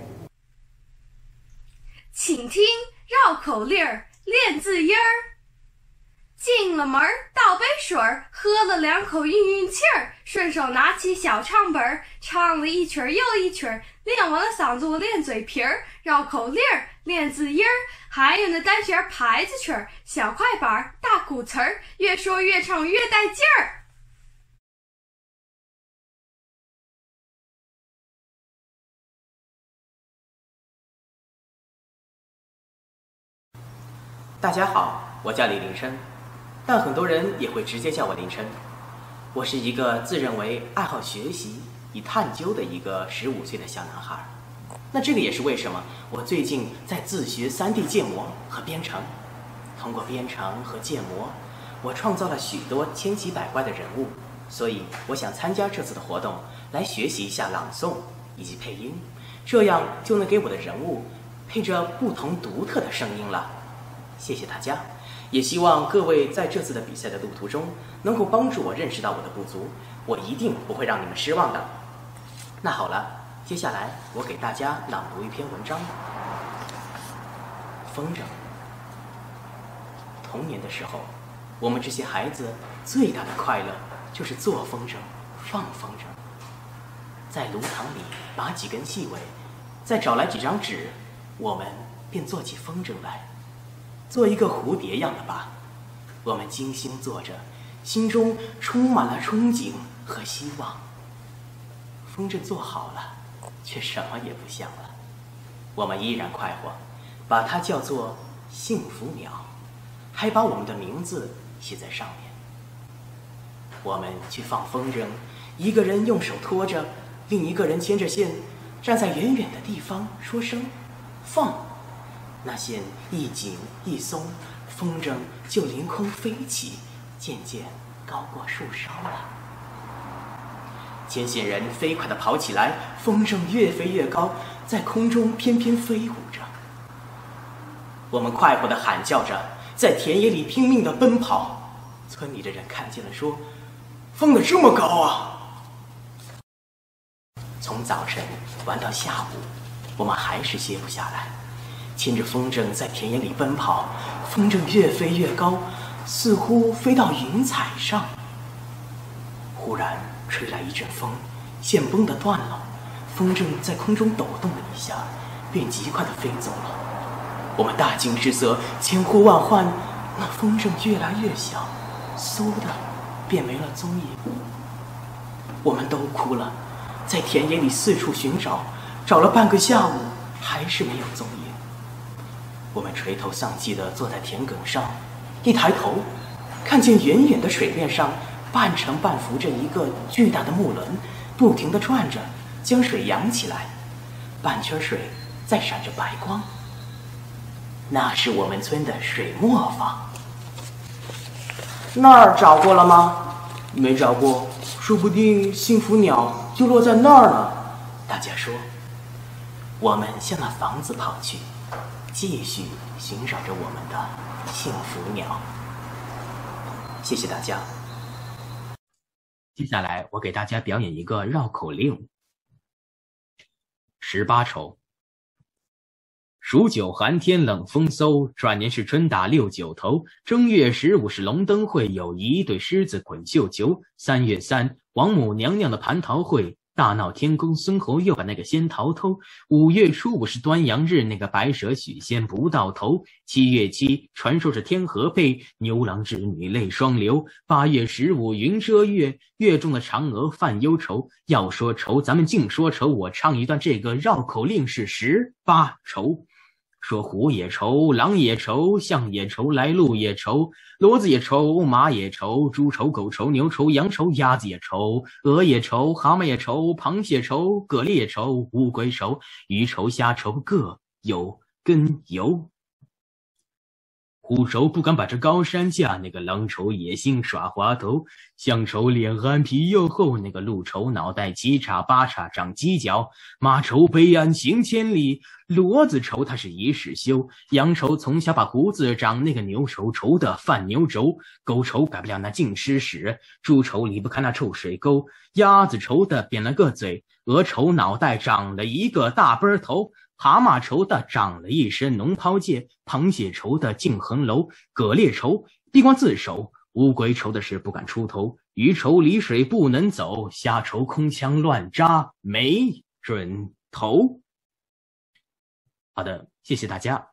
S18: 请听绕口令儿练字音儿。进了门儿，倒杯水儿，喝了两口运运气儿，顺手拿起小唱本儿，唱了一曲儿又一曲儿，练完了嗓子我练嘴皮儿。绕口令儿练字音儿，还有那单弦牌子曲儿，小快板儿，大鼓词儿，越说越唱越带劲儿。
S19: 大家好，我叫李林生，但很多人也会直接叫我林生。我是一个自认为爱好学习、以探究的一个十五岁的小男孩。那这个也是为什么我最近在自学 3D 建模和编程。通过编程和建模，我创造了许多千奇百怪的人物。所以我想参加这次的活动，来学习一下朗诵以及配音，这样就能给我的人物配着不同独特的声音了。谢谢大家，也希望各位在这次的比赛的路途中，能够帮助我认识到我的不足，我一定不会让你们失望的。那好了，接下来我给大家朗读一篇文章。风筝。童年的时候，我们这些孩子最大的快乐就是做风筝、放风筝，在炉膛里拔几根细尾，再找来几张纸，我们便做起风筝来。做一个蝴蝶样的吧，我们精心做着，心中充满了憧憬和希望。风筝做好了，却什么也不像了。我们依然快活，把它叫做幸福鸟，还把我们的名字写在上面。我们去放风筝，一个人用手托着，另一个人牵着线，站在远远的地方说声“放”。那线一紧一松，风筝就凌空飞起，渐渐高过树梢了。牵线人飞快地跑起来，风筝越飞越高，在空中翩翩飞舞着。我们快活地喊叫着，在田野里拼命地奔跑。村里的人看见了，说：“放得这么高啊！”从早晨玩到下午，我们还是歇不下来。牵着风筝在田野里奔跑，风筝越飞越高，似乎飞到云彩上。忽然吹来一阵风，线绷得断了，风筝在空中抖动了一下，便极快地飞走了。我们大惊失色，千呼万唤，那风筝越来越小，嗖的便没了踪影。我们都哭了，在田野里四处寻找，找了半个下午。
S20: 还是没有踪影。我们垂头丧气地坐在田埂上，一抬头，看见远远的水面上半沉半浮着一个巨大的木轮，不停地转着，将水扬起来，半圈水在闪着白光。那是我们村的水磨坊。那儿找过了吗？没找过，说不定幸福鸟就落在那儿了。大家说，我们向那房子跑去，继续寻找着我们的幸福鸟。谢谢大家。接下来我给大家表演一个绕口令：十八愁。数九寒天冷风嗖，转年是春打六九头。正月十五是龙灯会，有一对狮子滚绣球。三月三，王母娘娘的蟠桃会，大闹天宫，孙猴又把那个仙桃偷。五月初五是端阳日，那个白蛇许仙不到头。七月七，传说是天河配，牛郎织女泪双流。八月十五云遮月，月中的嫦娥犯忧愁。要说愁，咱们净说愁。我唱一段这个绕口令是十八愁。说虎也愁，狼也愁，象也愁，来路也愁，骡子也愁，马也愁，猪愁，狗愁，牛愁，羊愁，鸭子也愁，鹅也愁，蛤蟆也愁，螃蟹愁，蛤蜊也愁，乌龟愁，鱼愁，虾愁，各有根由。虎愁不敢把这高山下，那个狼愁野性耍滑头，象愁脸憨皮又厚，那个鹿愁脑袋七叉八叉长犄角，马愁悲哀行千里，骡子愁他是一世休，羊愁从小把胡子长，那个牛愁愁的犯牛轴，狗愁改不了那净吃屎，猪愁离不开那臭水沟，鸭子愁的扁了个嘴，鹅愁脑袋长了一个大奔头。蛤蟆愁的长了一身脓疱疥，螃蟹愁的进横楼，蛤蜊愁闭关自守，乌龟愁的是不敢出头，鱼愁离水不能走，虾愁空腔乱扎没准头。好的，谢谢大家。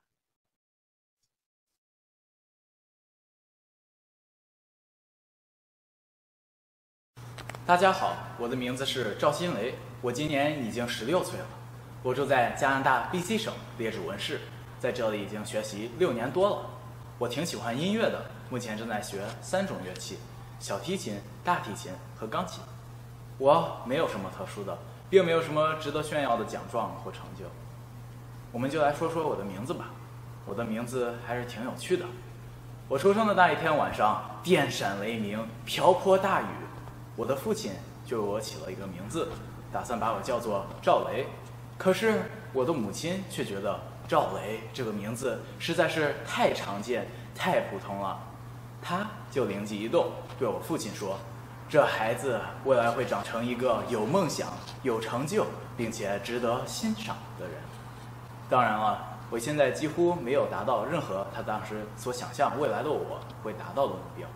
S21: 大家好，我的名字是赵新雷，我今年已经十六岁了。我住在加拿大 BC 省列治文市，在这里已经学习六年多了。我挺喜欢音乐的，目前正在学三种乐器：小提琴、大提琴和钢琴。我没有什么特殊的，并没有什么值得炫耀的奖状或成就。我们就来说说我的名字吧。我的名字还是挺有趣的。我出生的那一天晚上，电闪雷鸣，瓢泼大雨。我的父亲就为我起了一个名字，打算把我叫做赵雷。可是我的母亲却觉得赵雷这个名字实在是太常见、太普通了，她就灵机一动，对我父亲说：“这孩子未来会长成一个有梦想、有成就，并且值得欣赏的人。”当然了，我现在几乎没有达到任何他当时所想象未来的我会达到的目标。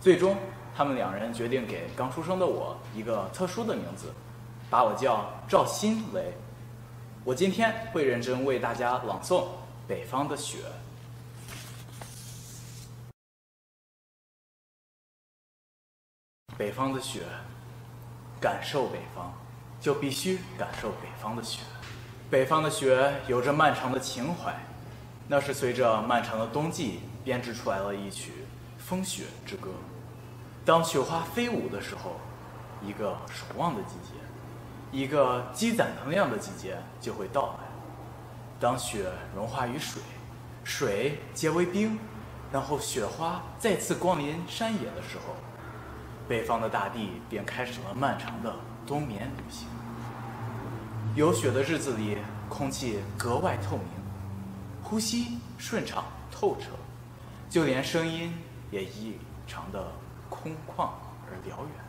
S21: 最终，他们两人决定给刚出生的我一个特殊的名字，把我叫赵新雷。我今天会认真为大家朗诵《北方的雪》。北方的雪，感受北方，就必须感受北方的雪。北方的雪有着漫长的情怀，那是随着漫长的冬季编织出来了一曲风雪之歌。当雪花飞舞的时候，一个守望的季节。一个积攒能量的季节就会到来。当雪融化于水，水结为冰，然后雪花再次光临山野的时候，北方的大地便开始了漫长的冬眠旅行。有雪的日子里，空气格外透明，呼吸顺畅透彻，就连声音也异常的空旷而辽远。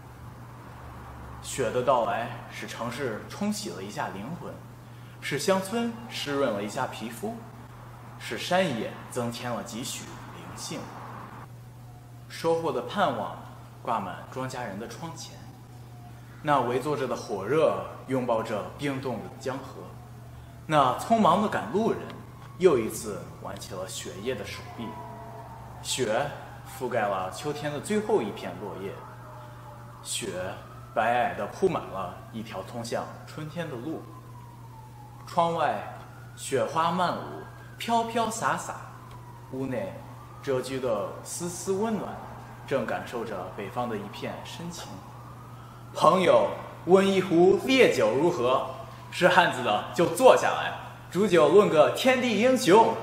S21: 雪的到来使城市冲洗了一下灵魂，使乡村湿润了一下皮肤，使山野增添了几许灵性。收获的盼望挂满庄稼人的窗前，那围坐着的火热拥抱着冰冻的江河，那匆忙的赶路人又一次挽起了雪夜的手臂。雪覆盖了秋天的最后一片落叶，雪。白皑的铺满了一条通向春天的路。窗外雪花漫舞，飘飘洒洒。屋内蛰居的丝丝温暖，正感受着北方的一片深情。朋友，温一壶烈酒如何？是汉子的就坐下来，煮酒论个天地英雄；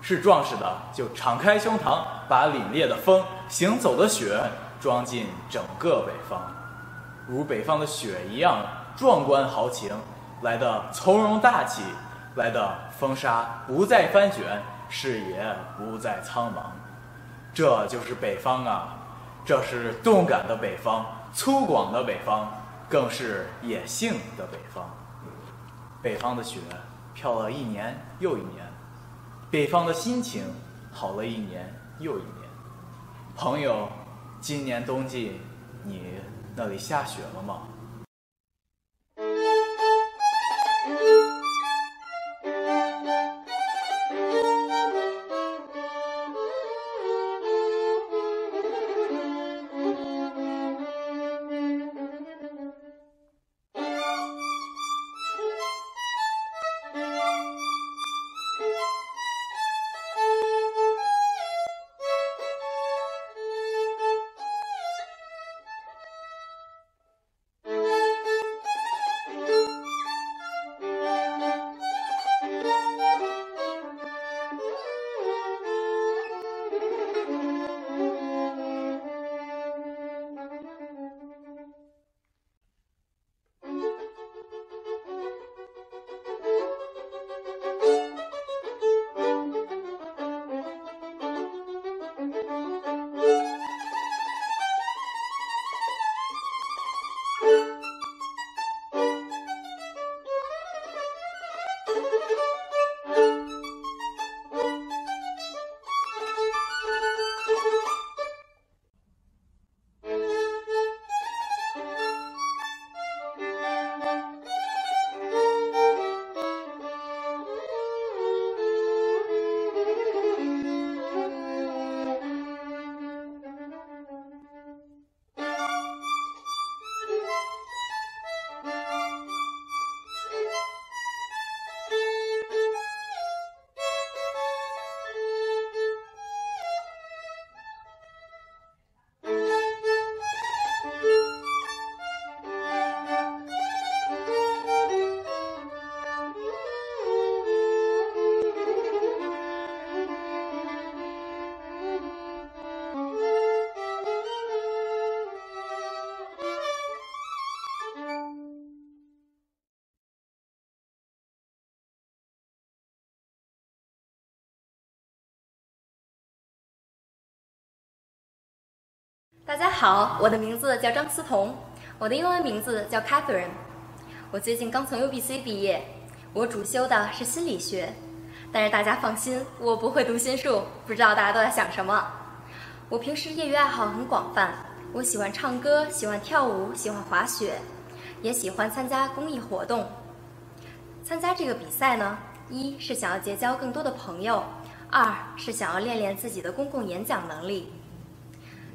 S21: 是壮士的就敞开胸膛，把凛冽的风、行走的雪装进整个北方，如北方的雪一样壮观豪情，来的从容大气，来的风沙不再翻卷，视野不再苍茫。这就是北方啊，这是动感的北方，粗犷的北方，更是野性的北方。北方的雪飘了一年又一年，北方的心情好了一年又一年。朋友，今年冬季你那里下雪了吗？
S22: 我的名字叫张思彤，我的英文名字叫 Catherine。我最近刚从 UBC 毕业，我主修的是心理学。但是大家放心，我不会读心术，不知道大家都在想什么。我平时业余爱好很广泛，我喜欢唱歌，喜欢跳舞，喜欢滑雪，也喜欢参加公益活动。参加这个比赛呢，一是想要结交更多的朋友，二是想要练练自己的公共演讲能力。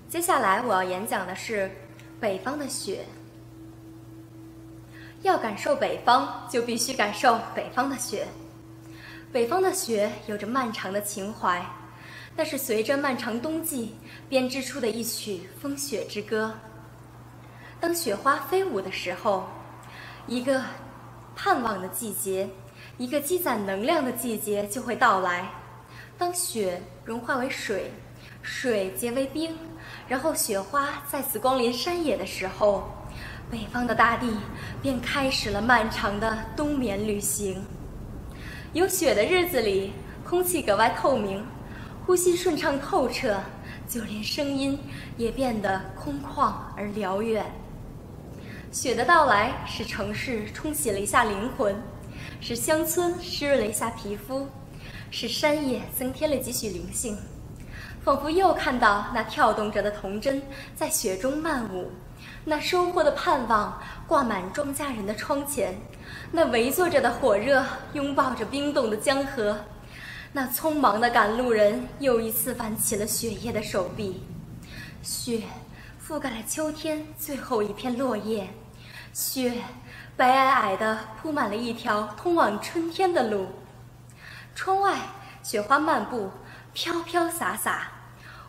S22: 接下来我要演讲的是北方的雪。要感受北方，就必须感受北方的雪。北方的雪有着漫长的情怀，那是随着漫长冬季编织出的一曲风雪之歌。当雪花飞舞的时候，一个盼望的季节，一个积攒能量的季节就会到来。当雪融化为水，水结为冰。然后雪花再次光临山野的时候，北方的大地便开始了漫长的冬眠旅行。有雪的日子里，空气格外透明，呼吸顺畅透彻，就连声音也变得空旷而辽远。雪的到来使城市冲洗了一下灵魂，使乡村湿润了一下皮肤，使山野增添了几许灵性。仿佛又看到那跳动着的童真在雪中漫舞，那收获的盼望挂满庄稼人的窗前，那围坐着的火热拥抱着冰冻的江河，那匆忙的赶路人又一次挽起了雪夜的手臂。雪覆盖了秋天最后一片落叶，雪白皑皑的铺满了一条通往春天的路。窗外雪花漫步，飘飘洒洒；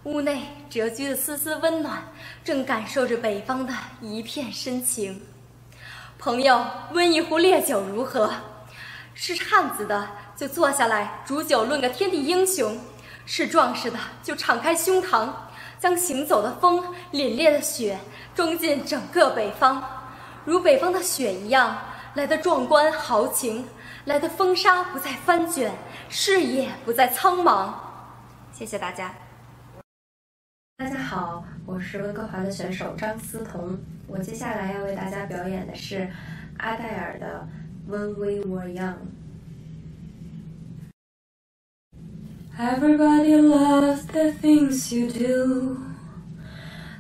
S22: 屋内蛰居的丝丝温暖，正感受着北方的一片深情。朋友，温一壶烈酒如何？是汉子的就坐下来煮酒论个天地英雄；是壮士的就敞开胸膛，将行走的风、凛冽的雪装进整个北方，如北方的雪一样来的壮观豪情，来的风沙不再翻卷，视野不再苍茫。谢谢大家。
S23: 大家好，我是温哥华的选手张思彤。我接下来要为大家表演的是阿黛尔的《When We Were Young》。
S24: Everybody loves the things you do,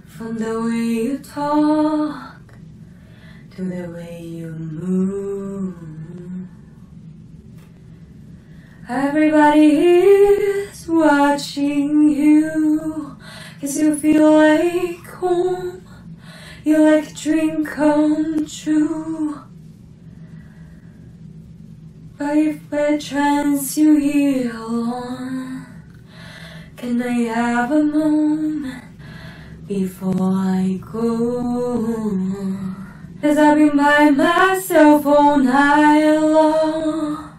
S24: from the way you talk to the way you move. Everybody is watching you, cause you feel like home, you like a dream come true. But if by chance you hear alone, can I have a moment before I go? Cause I've been by myself all night long,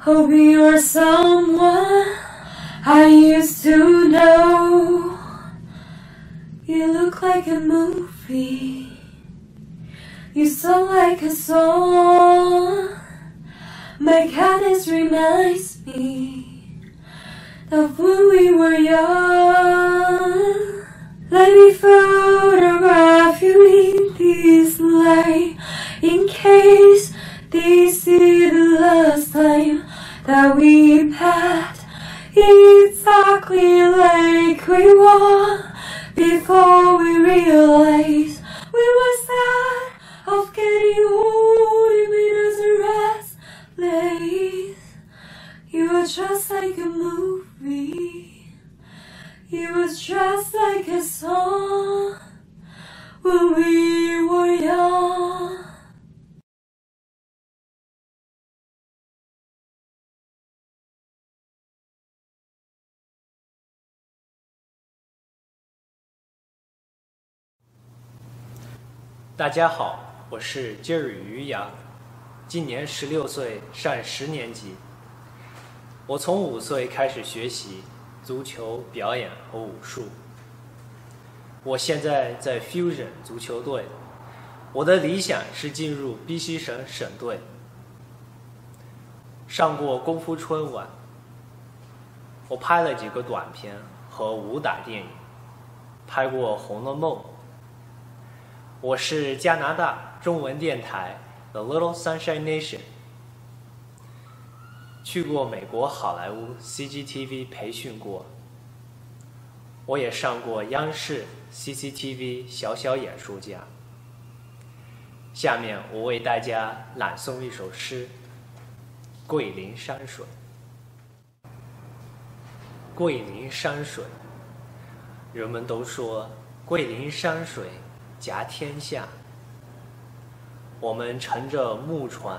S24: hoping you're someone I used to know. You look like a movie, you sound like a song. My kindness reminds me of when we were young. Let me photograph you in this light in case this is the last time that we met. Exactly like we were before we realized we were sad of getting old. It made us rest place. You were just like a movie. You was just like a song when we were young.
S25: 大家好，我是今儿于洋，今年十六岁，上十年级。我从五岁开始学习足球表演和武术。我现在在 Fusion 足球队，我的理想是进入 BC 省省队。上过功夫春晚，我拍了几个短片和武打电影，拍过《红楼梦》。我是加拿大中文电台 The Little Sunshine Nation，去过美国好莱坞 CCTV 培训过，我也上过央视 CCTV 小小演说家。下面我为大家朗诵一首诗《桂林山水》。桂林山水，人们都说桂林山水。甲天下，我们乘着木船，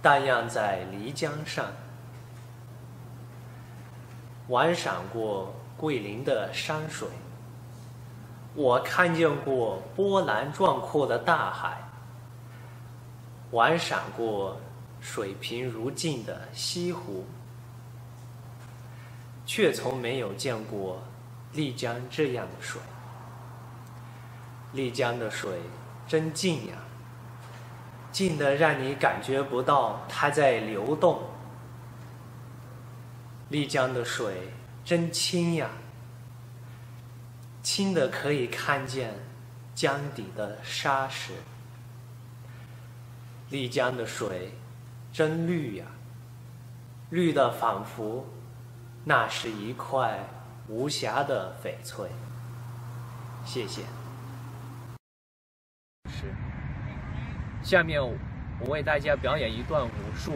S25: 荡漾在漓江上，玩赏过桂林的山水。我看见过波澜壮阔的大海，玩赏过水平如镜的西湖，却从没有见过丽江这样的水。丽江的水真静呀，静的让你感觉不到它在流动。丽江的水真清呀，清的可以看见江底的沙石。丽江的水真绿呀，绿的仿佛那是一块无瑕的翡翠。谢谢。下面我为大家表演一段武术。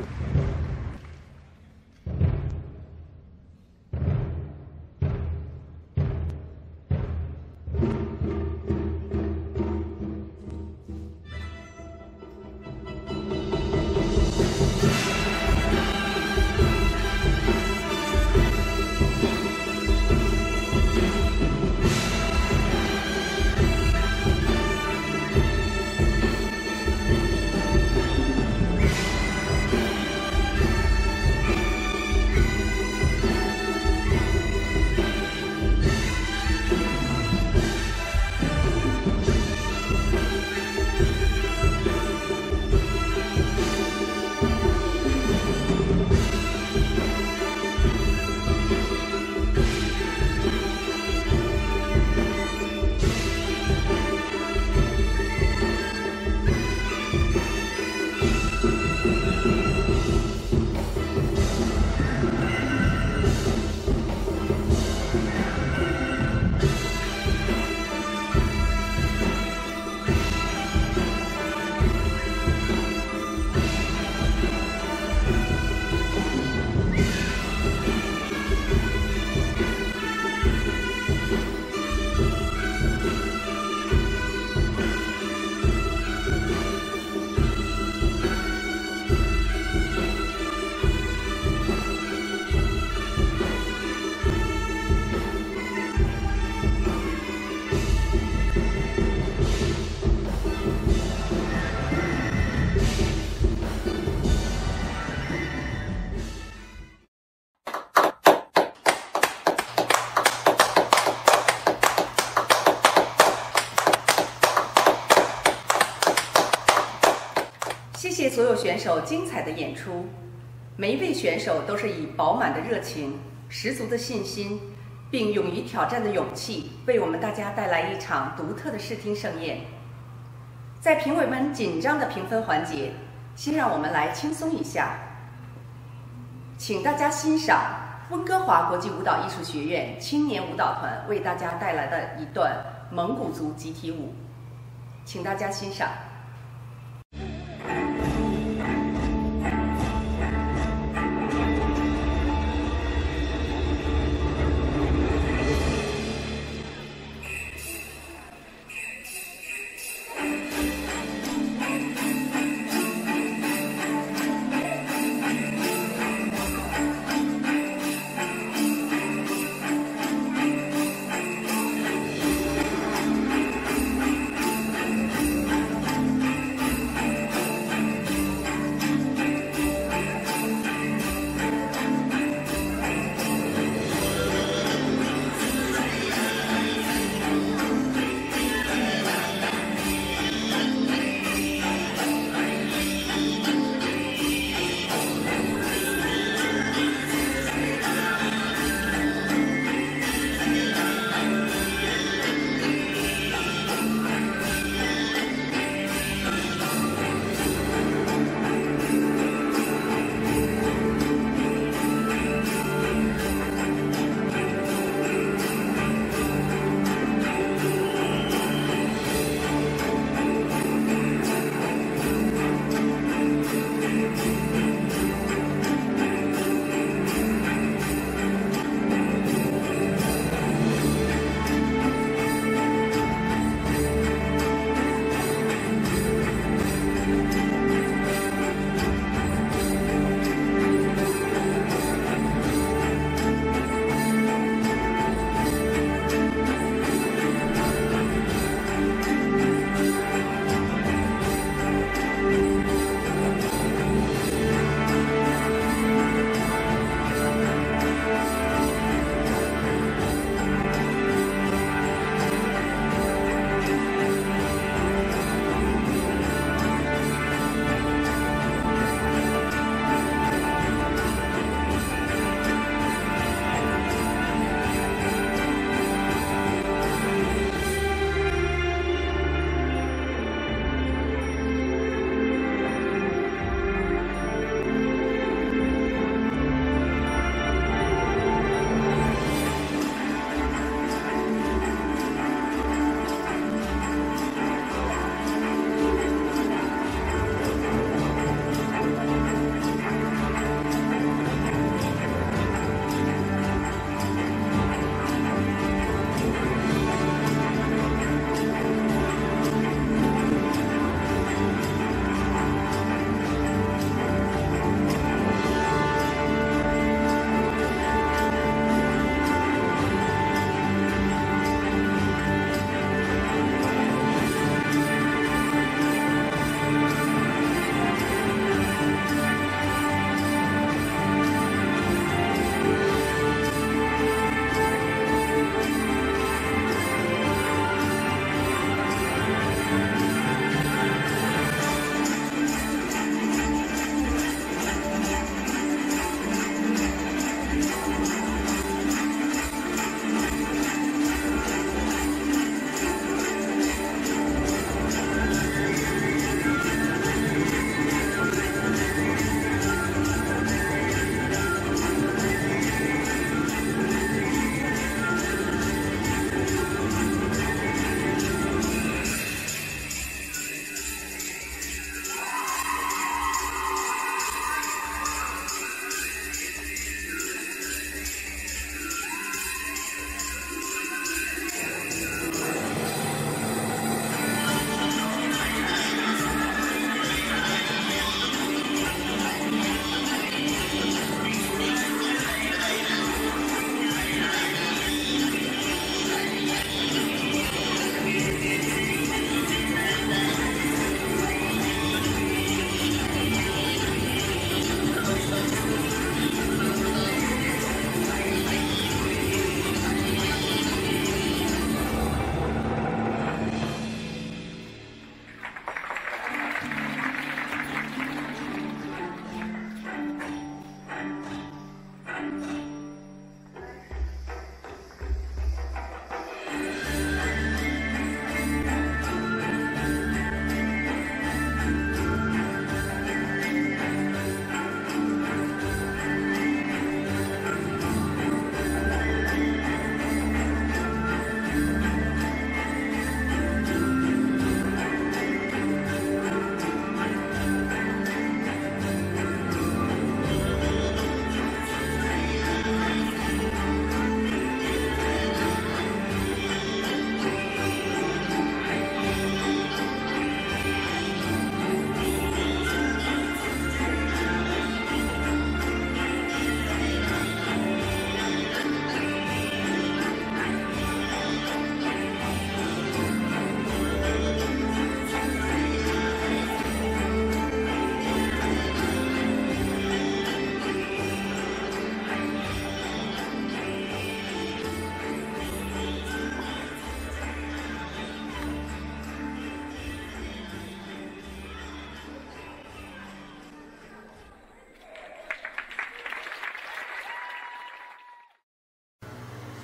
S4: 手精彩的演出，每一位选手都是以饱满的热情、十足的信心，并勇于挑战的勇气，为我们大家带来一场独特的视听盛宴。在评委们紧张的评分环节，先让我们来轻松一下，请大家欣赏温哥华国际舞蹈艺术学院青年舞蹈团为大家带来的一段蒙古族集体舞，请大家欣赏。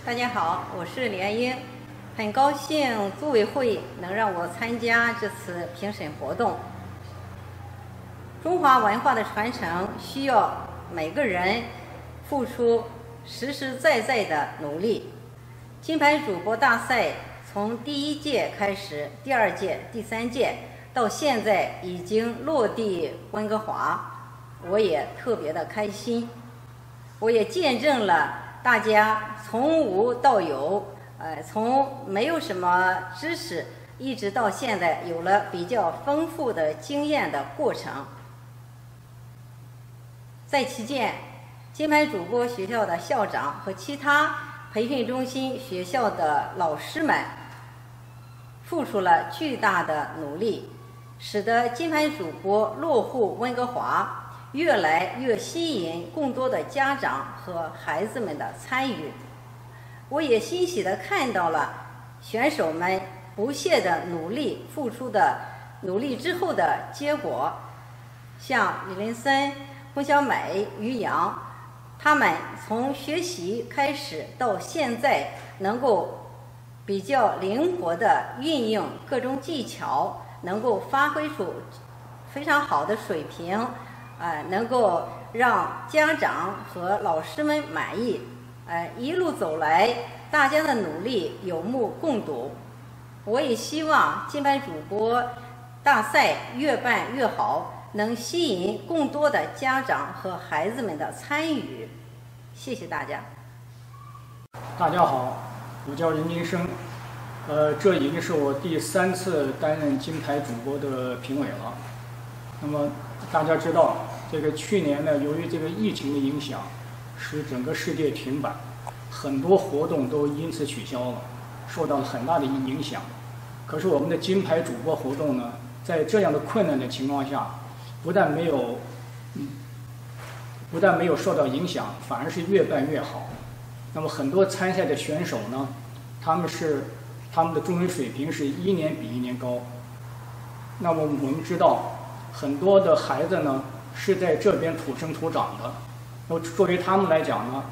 S26: 大家好，我是连英，很高兴组委会能让我参加这次评审活动。中华文化的传承需要每个人付出实实在在的努力。金牌主播大赛从第一届开始，第二届、第三届到现在已经落地温哥华，我也特别的开心。我也见证了。大家从无到有，呃，从没有什么知识，一直到现在有了比较丰富的经验的过程。在期间，金牌主播学校的校长和其他培训中心学校的老师们，付出了巨大的努力，使得金牌主播落户温哥华。越来越吸引更多的家长和孩子们的参与，我也欣喜地看到了选手们不懈的努力付出的努力之后的结果。像李林森、洪小美、于洋，他们从学习开始到现在，能够比较灵活地运用各种技巧，能够发挥出非常好的水平。呃，能够让家长和老师们满意，呃，一路走来，大家的努力有目共睹。我也希望金牌主播大赛越办越好，能吸引更多的家长和孩子们的参与。谢谢大家。
S27: 大家好，我叫任金生，呃，这已经是我第三次担任金牌主播的评委了。那么。大家知道，这个去年呢，由于这个疫情的影响，使整个世界停摆，很多活动都因此取消了，受到了很大的影响。可是我们的金牌主播活动呢，在这样的困难的情况下，不但没有，嗯不但没有受到影响，反而是越办越好。那么很多参赛的选手呢，他们是他们的中文水平是一年比一年高。那么我们知道。很多的孩子呢是在这边土生土长的，那么作为他们来讲呢，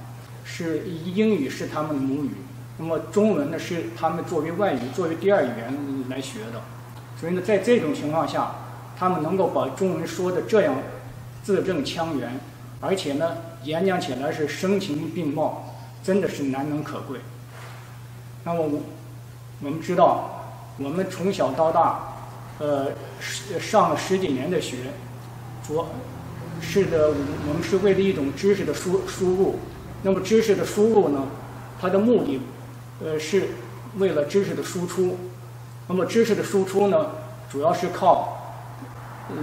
S27: 是英语是他们的母语，那么中文呢是他们作为外语、作为第二语言来学的，所以呢，在这种情况下，他们能够把中文说的这样字正腔圆，而且呢，演讲起来是声情并茂，真的是难能可贵。那么我我们知道，我们从小到大。呃，上了十几年的学，主是的，我们是为了一种知识的输输入。那么知识的输入呢，它的目的，呃，是为了知识的输出。那么知识的输出呢，主要是靠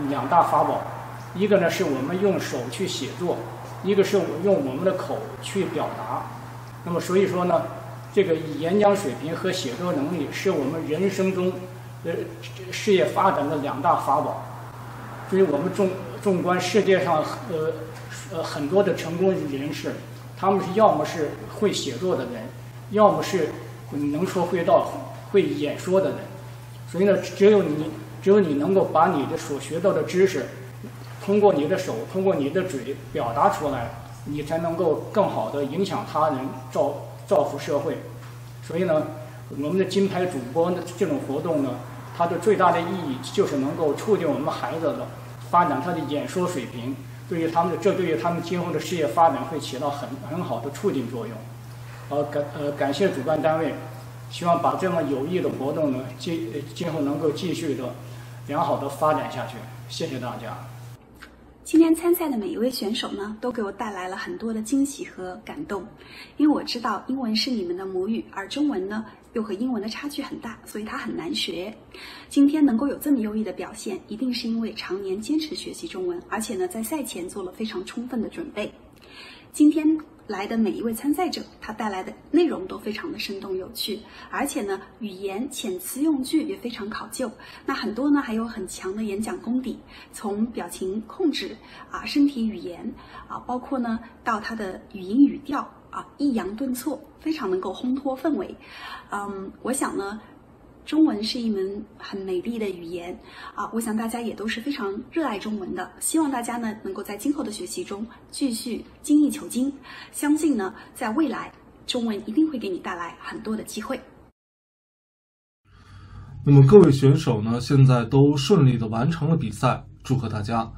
S27: 两大法宝，一个呢是我们用手去写作，一个是我用我们的口去表达。那么所以说呢，这个演讲水平和写作能力是我们人生中。呃，事业发展的两大法宝，所以我们中纵观世界上呃呃很多的成功人士，他们是要么是会写作的人，要么是能说会道、会演说的人。所以呢，只有你只有你能够把你的所学到的知识，通过你的手、通过你的嘴表达出来，你才能够更好的影响他人、造造福社会。所以呢，我们的金牌主播的这种活动呢。它的最大的意义就是能够促进我们孩子的发展，他的演说水平，对于他们这对于他们今后的事业发展会起到很很好的促进作用。呃感呃感谢主办单位，希望把这么有益的活动呢，今今后能够继续的良好的发展下去。谢谢大家。
S28: 今天参赛的每一位选手呢，都给我带来了很多的惊喜和感动，因为我知道英文是你们的母语，而中文呢又和英文的差距很大，所以它很难学。今天能够有这么优异的表现，一定是因为常年坚持学习中文，而且呢在赛前做了非常充分的准备。今天。来的每一位参赛者，他带来的内容都非常的生动有趣，而且呢，语言遣词用句也非常考究。那很多呢，还有很强的演讲功底，从表情控制啊，身体语言啊，包括呢，到他的语音语调啊，抑扬顿挫，非常能够烘托氛围。嗯，我想呢。中文是一门很美丽的语言啊！我想大家也都是非常热爱中文的。希望大家呢能够在今后的学习中继续精益求精。相信呢，在未来中文一定会给你带来很多的机会。
S29: 那么各位选手呢，现在都顺利的完成了比赛，祝贺大家！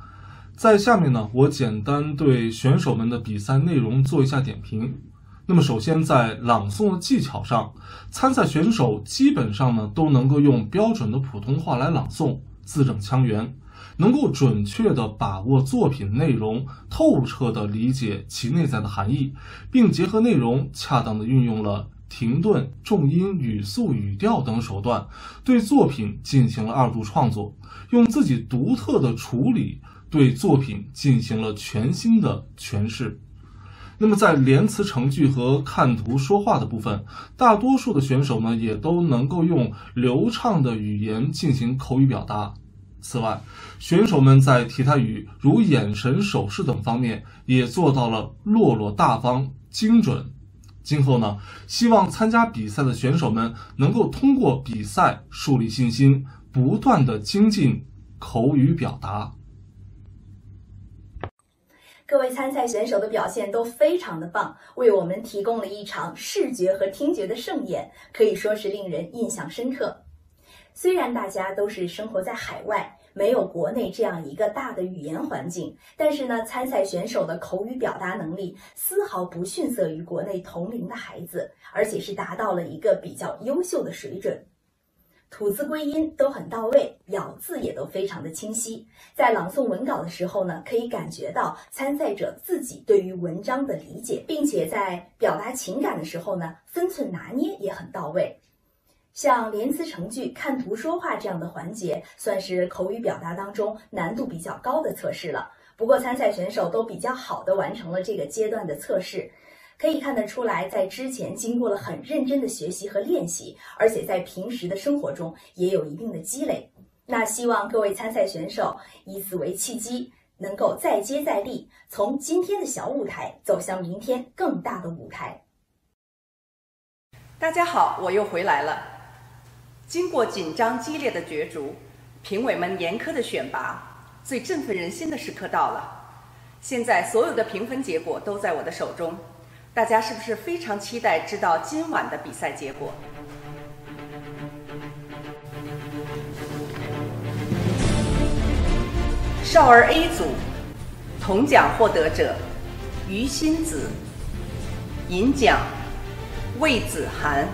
S29: 在下面呢，我简单对选手们的比赛内容做一下点评。那么首先在朗诵的技巧上，参赛选手基本上呢都能够用标准的普通话来朗诵，字正腔圆，能够准确的把握作品内容，透彻的理解其内在的含义，并结合内容恰当的运用了停顿、重音、语速、语调等手段，对作品进行了二度创作，用自己独特的处理。对作品进行了全新的诠释。那么，在连词成句和看图说话的部分，大多数的选手呢也都能够用流畅的语言进行口语表达。此外，选手们在体态语如眼神、手势等方面也做到了落落大方、精准。今后呢，希望参加比赛的选手们能够通过比赛树立信心，不断的精进口语表达。
S30: 各位参赛选手的表现都非常的棒，为我们提供了一场视觉和听觉的盛宴，可以说是令人印象深刻。虽然大家都是生活在海外，没有国内这样一个大的语言环境，但是呢，参赛选手的口语表达能力丝毫不逊色于国内同龄的孩子，而且是达到了一个比较优秀的水准。吐字归音都很到位，咬字也都非常的清晰。在朗诵文稿的时候呢，可以感觉到参赛者自己对于文章的理解，并且在表达情感的时候呢，分寸拿捏也很到位。像连词成句、看图说话这样的环节，算是口语表达当中难度比较高的测试了。不过参赛选手都比较好的完成了这个阶段的测试。可以看得出来，在之前经过了很认真的学习和练习，而且在平时的生活中也有一定的积累。那希望各位参赛选手以此为契机，能够再接再厉，从今天的小舞台走向明天更大的舞台。
S4: 大家好，我又回来了。经过紧张激烈的角逐，评委们严苛的选拔，最振奋人心的时刻到了。现在所有的评分结果都在我的手中。大家是不是非常期待知道今晚的比赛结果？少儿 A 组铜奖获得者于心子，银奖魏子涵，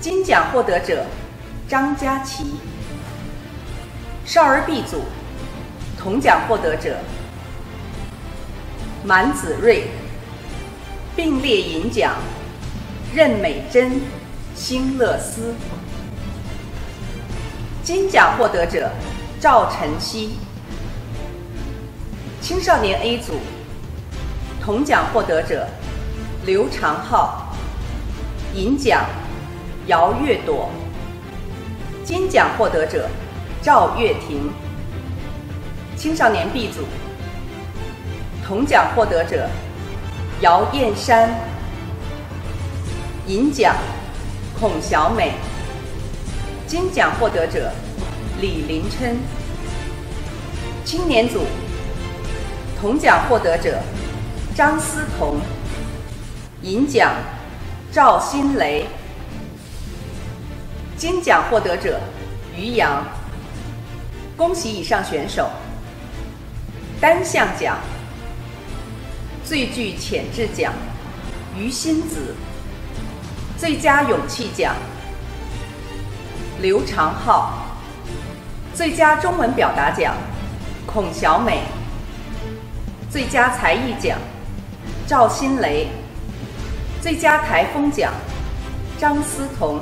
S4: 金奖获得者张佳琪。少儿 B 组铜奖获得者满子睿。并列银奖：任美珍、辛乐思。金奖获得者：赵晨曦。青少年 A 组铜奖获得者：刘长浩。银奖：姚月朵。金奖获得者：赵月婷。青少年 B 组铜奖获得者。姚燕山，银奖孔小美，金奖获得者李林琛。青年组铜奖获得者张思彤，银奖赵新雷，金奖获得者于洋。恭喜以上选手！单项奖。最具潜质奖，于心子；最佳勇气奖，刘长浩；最佳中文表达奖，孔小美；最佳才艺奖，赵新雷；最佳台风奖，张思彤；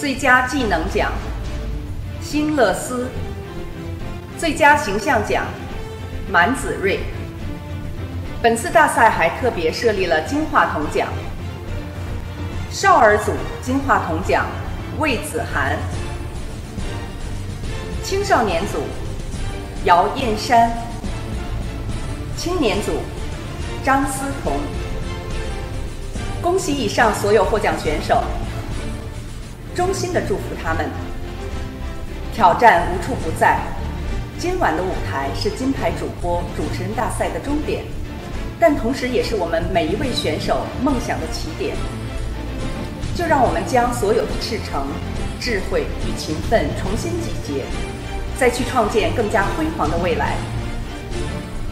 S4: 最佳技能奖，辛乐思；最佳形象奖，满子睿。本次大赛还特别设立了金话筒奖。少儿组金话筒奖魏子涵，青少年组姚燕山，青年组张思彤。恭喜以上所有获奖选手，衷心的祝福他们。挑战无处不在，今晚的舞台是金牌主播主持人大赛的终点。但同时也是我们每一位选手梦想的起点。就让我们将所有的赤诚、智慧与勤奋重新集结，再去创建更加辉煌的未来。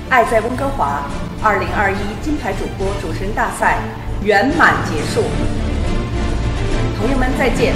S4: 爱在温哥华，二零二一金牌主播主持人大赛圆满结束，朋友们再见。